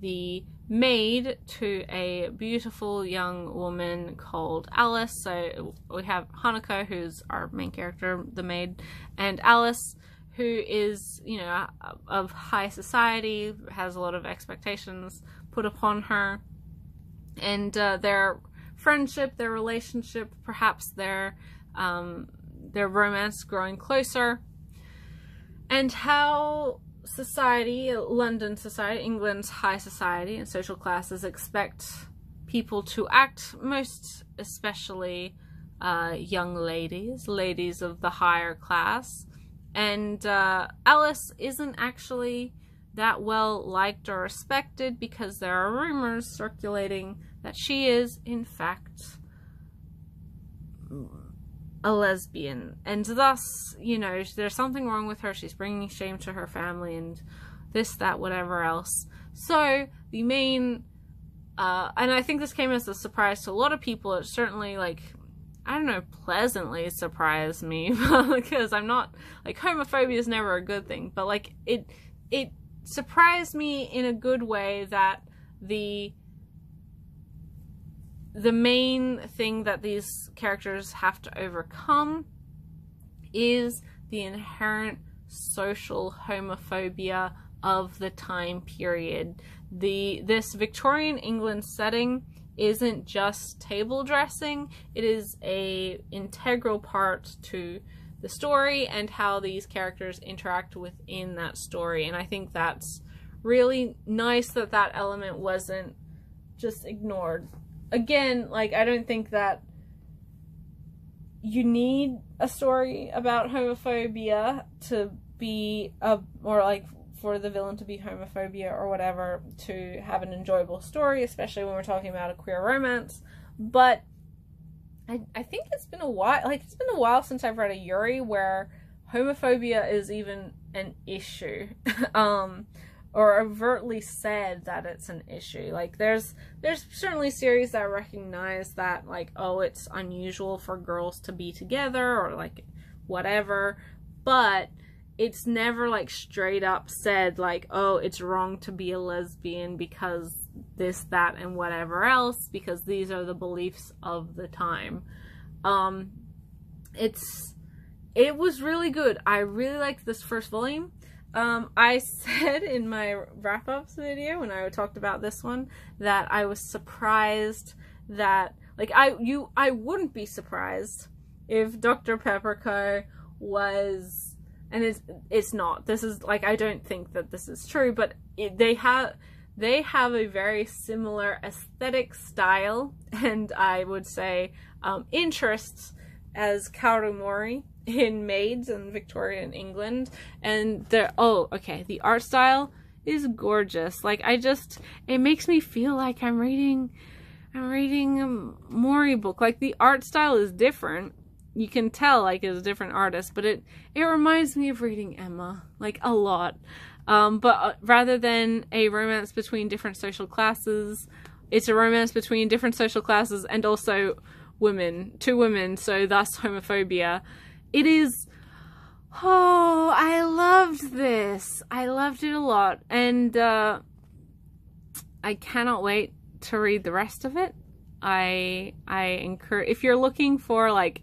the maid to a beautiful young woman called Alice. So we have Hanako, who's our main character, the maid, and Alice, who is, you know, of high society, has a lot of expectations put upon her. And uh, their friendship, their relationship, perhaps their um, their romance growing closer, and how society, London society, England's high society and social classes expect people to act, most especially uh, young ladies, ladies of the higher class. And uh, Alice isn't actually that well liked or respected because there are rumors circulating that she is, in fact, a lesbian. And thus you know there's something wrong with her. She's bringing shame to her family and this that whatever else. So the main uh, and i think this came as a surprise to a lot of people. It certainly like i don't know pleasantly surprised me because i'm not like homophobia is never a good thing but like it it surprised me in a good way that the the main thing that these characters have to overcome is the inherent social homophobia of the time period. The this Victorian England setting isn't just table dressing, it is a integral part to the story and how these characters interact within that story. And I think that's really nice that that element wasn't just ignored. Again, like I don't think that you need a story about homophobia to be a or like for the villain to be homophobia or whatever to have an enjoyable story, especially when we're talking about a queer romance. But I, I think it's been a while like it's been a while since I've read a Yuri where homophobia is even an issue. um or overtly said that it's an issue. Like there's there's certainly series that recognize that like oh it's unusual for girls to be together or like whatever, but it's never like straight up said like oh it's wrong to be a lesbian because this that and whatever else because these are the beliefs of the time. Um it's it was really good. I really liked this first volume um i said in my wrap-ups video when i talked about this one that i was surprised that like i you i wouldn't be surprised if dr pepperco was and it's it's not. This is like I don't think that this is true, but it, they have they have a very similar aesthetic style and I would say um, interests as Kaoru Mori in Maids in Victorian England, and they're oh okay the art style is gorgeous. Like I just it makes me feel like I'm reading I'm reading a Mori book. Like the art style is different you can tell like it's a different artist, but it it reminds me of reading Emma like a lot. Um, but uh, rather than a romance between different social classes, it's a romance between different social classes and also women, two women, so thus homophobia. It is oh, I loved this. I loved it a lot and uh, I cannot wait to read the rest of it. I I encourage if you're looking for like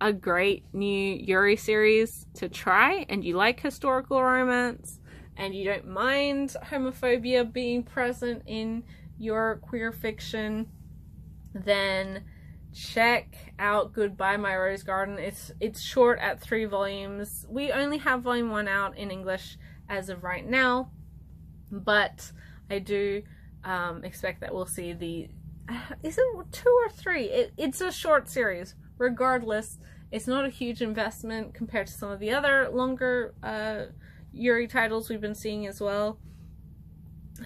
a great new Yuri series to try and you like historical romance and you don't mind homophobia being present in your queer fiction, then check out Goodbye My Rose Garden. It's it's short at three volumes. We only have volume one out in English as of right now, but I do um, expect that we'll see the. Is it two or three? It, it's a short series. Regardless, it's not a huge investment compared to some of the other longer uh, Yuri titles we've been seeing as well.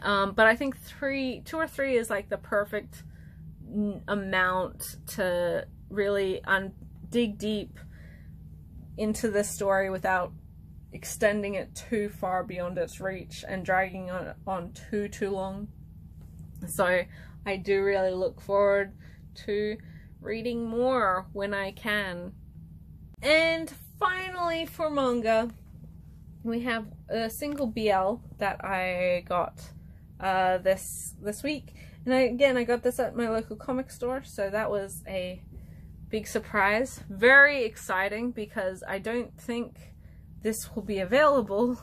Um, but I think three, two or three is like the perfect amount to really un- dig deep into this story without extending it too far beyond its reach and dragging on on too too long. So I do really look forward to reading more when I can. And finally for manga, we have a single BL that I got uh, this this week. And I, again, I got this at my local comic store, so that was a big surprise. Very exciting because I don't think this will be available.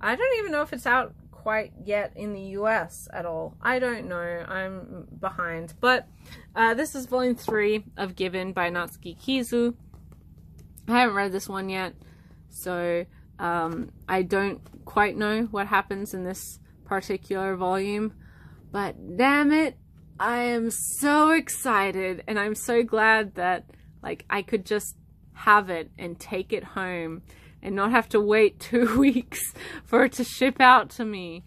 I don't even know if it's out quite yet in the US at all. I don't know. I'm behind. But uh, this is volume 3 of Given by Natsuki Kizu. I haven't read this one yet, so um, I don't quite know what happens in this particular volume, but damn it, I am so excited and I'm so glad that like I could just have it and take it home and not have to wait two weeks for it to ship out to me.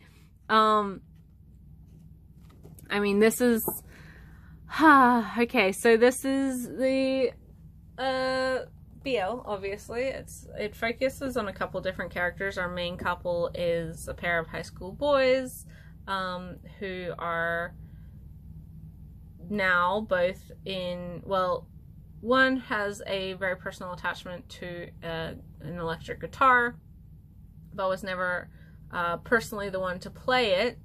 Um, I mean, this is, okay, so this is the, uh, BL, obviously. It's it focuses on a couple different characters. Our main couple is a pair of high school boys um, who are now both in well, one has a very personal attachment to uh, an electric guitar, but was never uh, personally the one to play it,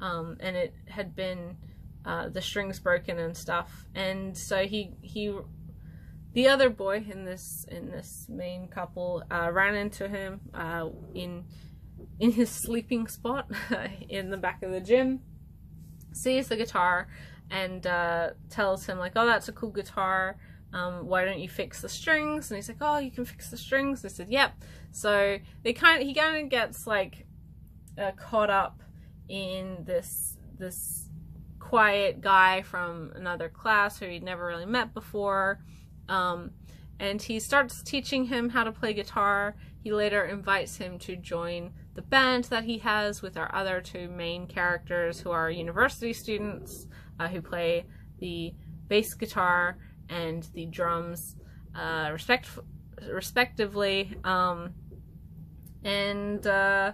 um, and it had been uh, the strings broken and stuff. And so he he the other boy in this in this main couple uh, ran into him uh, in in his sleeping spot in the back of the gym, sees the guitar, and uh, tells him like, "Oh, that's a cool guitar. Um, why don't you fix the strings?" And he's like, "Oh, you can fix the strings." They said, "Yep." So they kind of he kind of gets like uh, caught up in this this quiet guy from another class who he'd never really met before. Um, and he starts teaching him how to play guitar. He later invites him to join the band that he has with our other two main characters who are university students uh, who play the bass guitar and the drums uh, respect respectively. Um, and uh,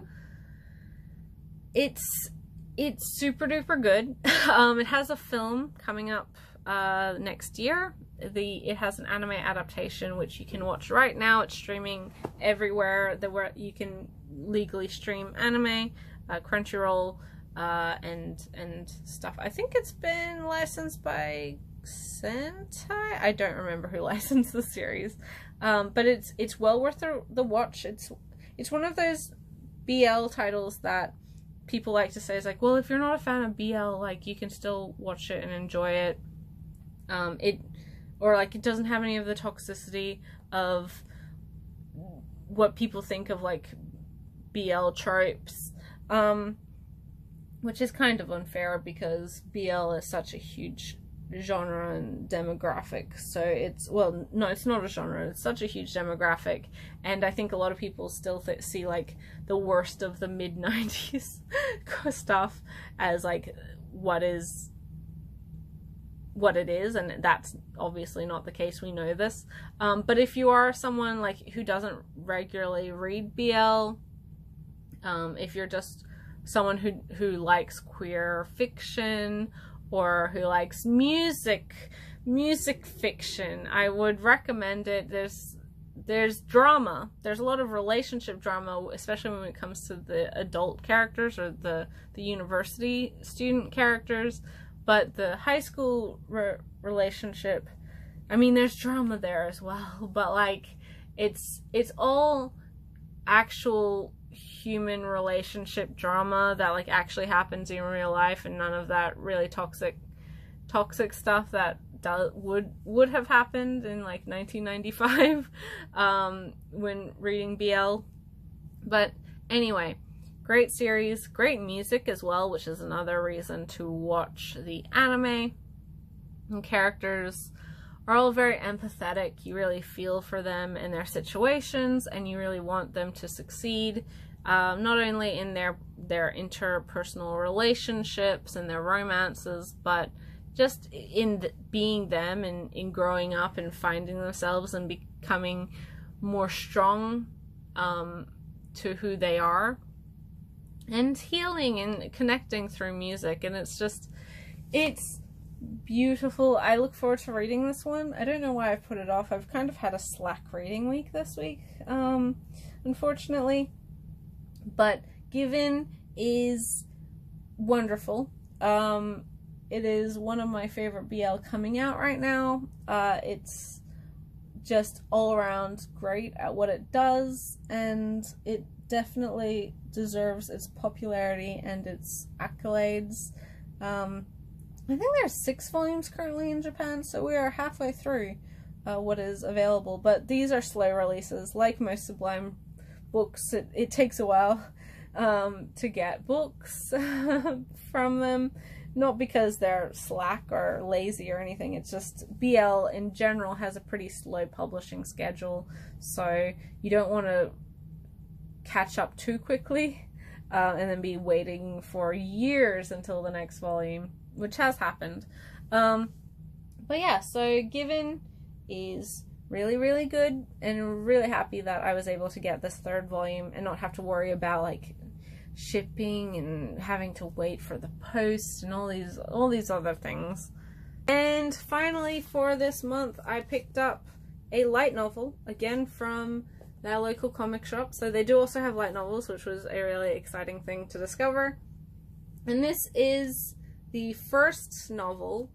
it's it's super duper good. um, it has a film coming up uh, next year. The it has an anime adaptation which you can watch right now. It's streaming everywhere that where you can legally stream anime, uh, Crunchyroll, uh, and and stuff. I think it's been licensed by Sentai. I don't remember who licensed the series, um, but it's it's well worth the, the watch. It's it's one of those BL titles that people like to say is like, well, if you're not a fan of BL, like you can still watch it and enjoy it. Um, it or like it doesn't have any of the toxicity of what people think of like BL tropes. Um, which is kind of unfair because BL is such a huge genre and demographic. So it's well, no, it's not a genre. It's such a huge demographic, and I think a lot of people still th- see like the worst of the mid '90s stuff as like what is what it is and that's obviously not the case we know this. Um, but if you are someone like who doesn't regularly read bl um, if you're just someone who who likes queer fiction or who likes music music fiction i would recommend it. There's there's drama. There's a lot of relationship drama especially when it comes to the adult characters or the the university student characters but the high school re- relationship i mean there's drama there as well but like it's it's all actual human relationship drama that like actually happens in real life and none of that really toxic toxic stuff that do- would would have happened in like 1995 um, when reading BL. But anyway, great series, great music as well, which is another reason to watch the anime. And characters are all very empathetic. You really feel for them and their situations, and you really want them to succeed um, not only in their their interpersonal relationships and their romances, but just in being them and in growing up and finding themselves and becoming more strong um, to who they are and healing and connecting through music and it's just it's beautiful i look forward to reading this one i don't know why i've put it off i've kind of had a slack reading week this week um unfortunately but Given is wonderful. Um, it is one of my favorite BL coming out right now. Uh, it's just all around great at what it does, and it definitely deserves its popularity and its accolades. Um, I think there are six volumes currently in Japan, so we are halfway through uh, what is available. But these are slow releases, like most Sublime books. It, it takes a while um, to get books from them. Not because they're slack or lazy or anything, it's just BL in general has a pretty slow publishing schedule, so you don't want to catch up too quickly uh, and then be waiting for years until the next volume, which has happened. Um, but yeah, so Given is really, really good and really happy that I was able to get this third volume and not have to worry about like shipping and having to wait for the post and all these all these other things. And finally for this month I picked up a light novel again from their local comic shop. So they do also have light novels, which was a really exciting thing to discover. And this is the first novel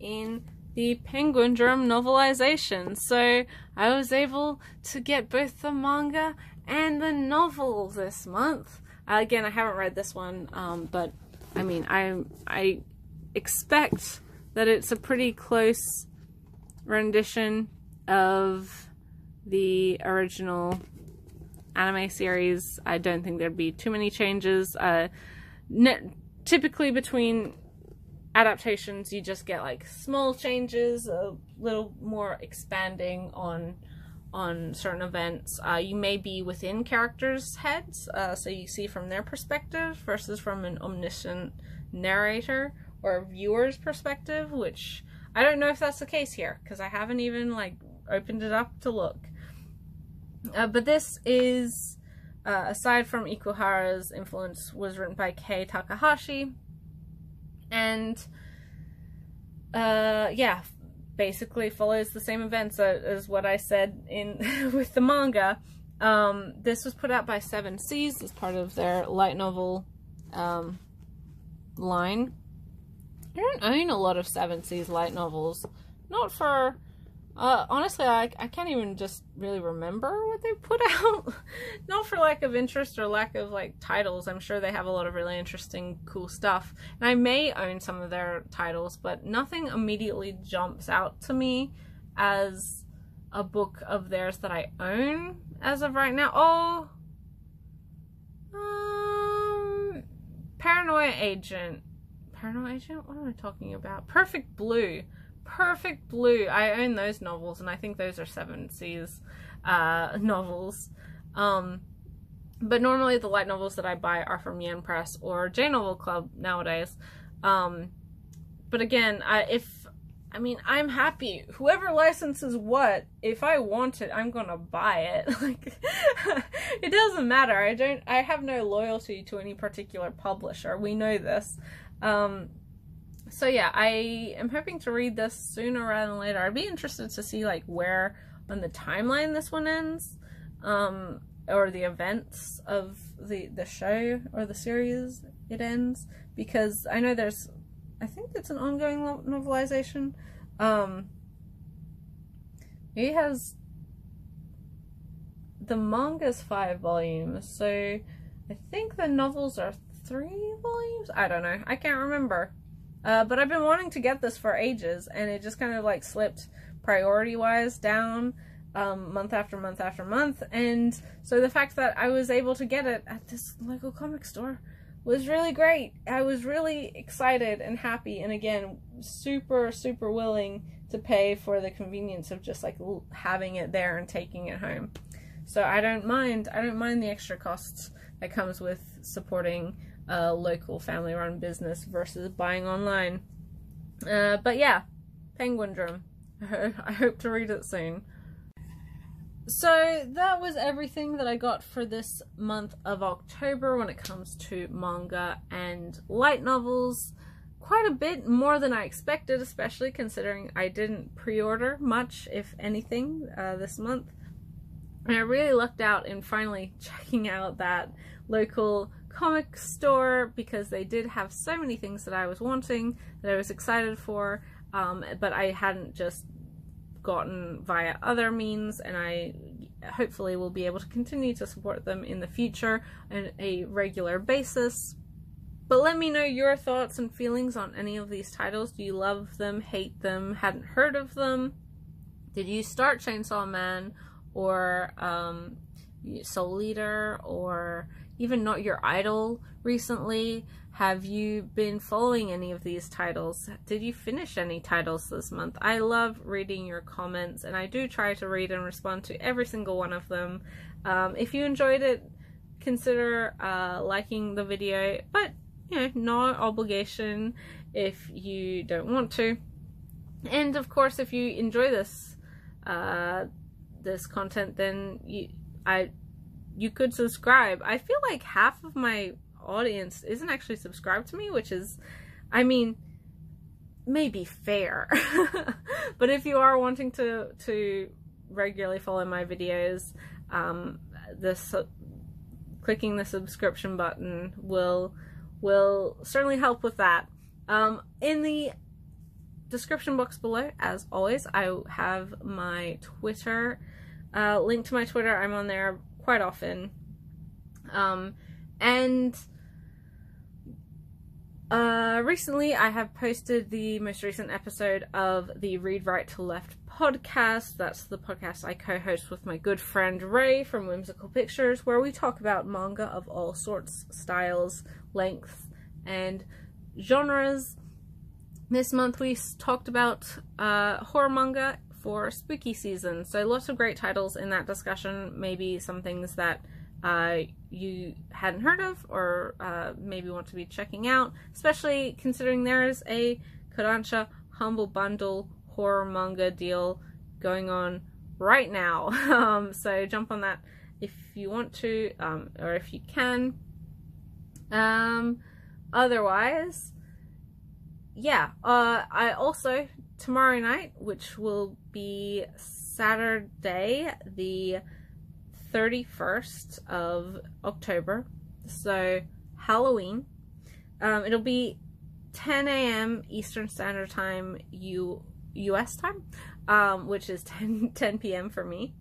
in the Penguin Drum novelization. So I was able to get both the manga and the novel this month. Uh, again, I haven't read this one, um, but I mean, I I expect that it's a pretty close rendition of the original anime series. I don't think there'd be too many changes. Uh, typically between adaptations, you just get like small changes, a little more expanding on on certain events. Uh, you may be within characters' heads, uh, so you see from their perspective versus from an omniscient narrator or viewer's perspective, which I don't know if that's the case here because I haven't even like opened it up to look. Uh, but this is, uh, aside from Ikuhara's influence, was written by Kei Takahashi. And, uh, yeah, basically follows the same events as what I said in with the manga. Um, this was put out by Seven Seas as part of their light novel um, line. I don't own a lot of Seven Seas light novels. Not for uh, honestly, I, I can't even just really remember what they put out. Not for lack of interest or lack of like titles. I'm sure they have a lot of really interesting, cool stuff. And I may own some of their titles, but nothing immediately jumps out to me as a book of theirs that I own as of right now. Oh, um, Paranoia Agent. Paranoia Agent? What am I talking about? Perfect Blue. Perfect Blue. I own those novels, and I think those are Seven Seas uh, novels. Um, but normally the light novels that I buy are from Yen Press or J Novel Club nowadays. Um, but again, I, if I mean, I'm happy. Whoever licenses what, if I want it, I'm gonna buy it. Like, it doesn't matter. I don't. I have no loyalty to any particular publisher. We know this. Um, so yeah, I am hoping to read this sooner rather than later. I'd be interested to see like where on the timeline this one ends, um, or the events of the the show or the series it ends, because I know there's, I think it's an ongoing novelization. Um, he has the manga's five volumes, so I think the novels are three volumes. I don't know. I can't remember. Uh, but I've been wanting to get this for ages, and it just kind of like slipped priority wise down um, month after month after month. And so the fact that I was able to get it at this local comic store was really great. I was really excited and happy, and again, super, super willing to pay for the convenience of just like having it there and taking it home. So I don't mind. I don't mind the extra costs that comes with supporting a local family run business versus buying online. Uh, but yeah, Penguin Drum. I hope to read it soon. So that was everything that I got for this month of October when it comes to manga and light novels. Quite a bit more than I expected, especially considering I didn't pre-order much, if anything, uh, this month. And I really lucked out in finally checking out that local comic store because they did have so many things that I was wanting that I was excited for um, but I hadn't just gotten via other means and I hopefully will be able to continue to support them in the future on a regular basis. But let me know your thoughts and feelings on any of these titles. Do you love them, hate them, hadn't heard of them? Did you start Chainsaw Man or um, Soul Eater or even Not Your Idol recently? Have you been following any of these titles? Did you finish any titles this month? I love reading your comments and I do try to read and respond to every single one of them. Um, if you enjoyed it, consider uh, liking the video, but you know, no obligation if you don't want to. And of course, if you enjoy this uh, this content, then you I you could subscribe. I feel like half of my audience isn't actually subscribed to me, which is, I mean, maybe fair. but if you are wanting to to regularly follow my videos, um, this clicking the subscription button will will certainly help with that. Um, in the description box below, as always, I have my Twitter, uh, link to my Twitter. I'm on there quite often. Um, and uh, recently I have posted the most recent episode of the Read Right to Left podcast. That's the podcast I co host with my good friend Ray from Whimsical Pictures, where we talk about manga of all sorts, styles, lengths, and genres. This month we talked about uh, horror manga for spooky season, so lots of great titles in that discussion. Maybe some things that uh, you hadn't heard of or uh, maybe want to be checking out, especially considering there is a Kodansha Humble Bundle horror manga deal going on right now. Um, so jump on that if you want to um, or if you can. Um, otherwise, yeah, uh, I also tomorrow night, which will be Saturday, the 31st of October, so Halloween. Um, it'll be 10 a.m. Eastern Standard Time, U U.S. time, um, which is 10 10 p.m. for me.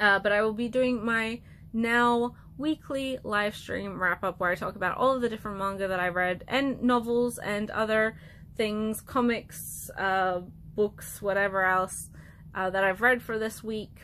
Uh, but I will be doing my now weekly live stream wrap up where I talk about all of the different manga that I read and novels and other things, comics, uh, books, whatever else uh, that I've read for this week.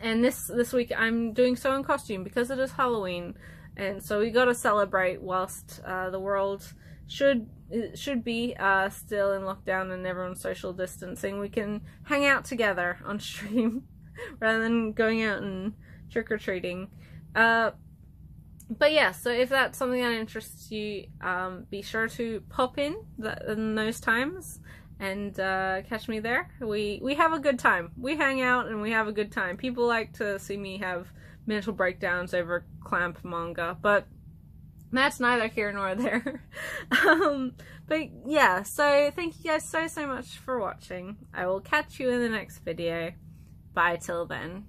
And this this week I'm doing so in costume because it is Halloween, and so we got to celebrate whilst uh, the world should should be uh, still in lockdown and everyone's social distancing. We can hang out together on stream rather than going out and trick or treating. Uh, but yeah, so if that's something that interests you, um, be sure to pop in, in those times and uh, catch me there. We we have a good time. We hang out and we have a good time. People like to see me have mental breakdowns over clamp manga, but that's neither here nor there. um, but yeah, so thank you guys so so much for watching. I will catch you in the next video. Bye till then.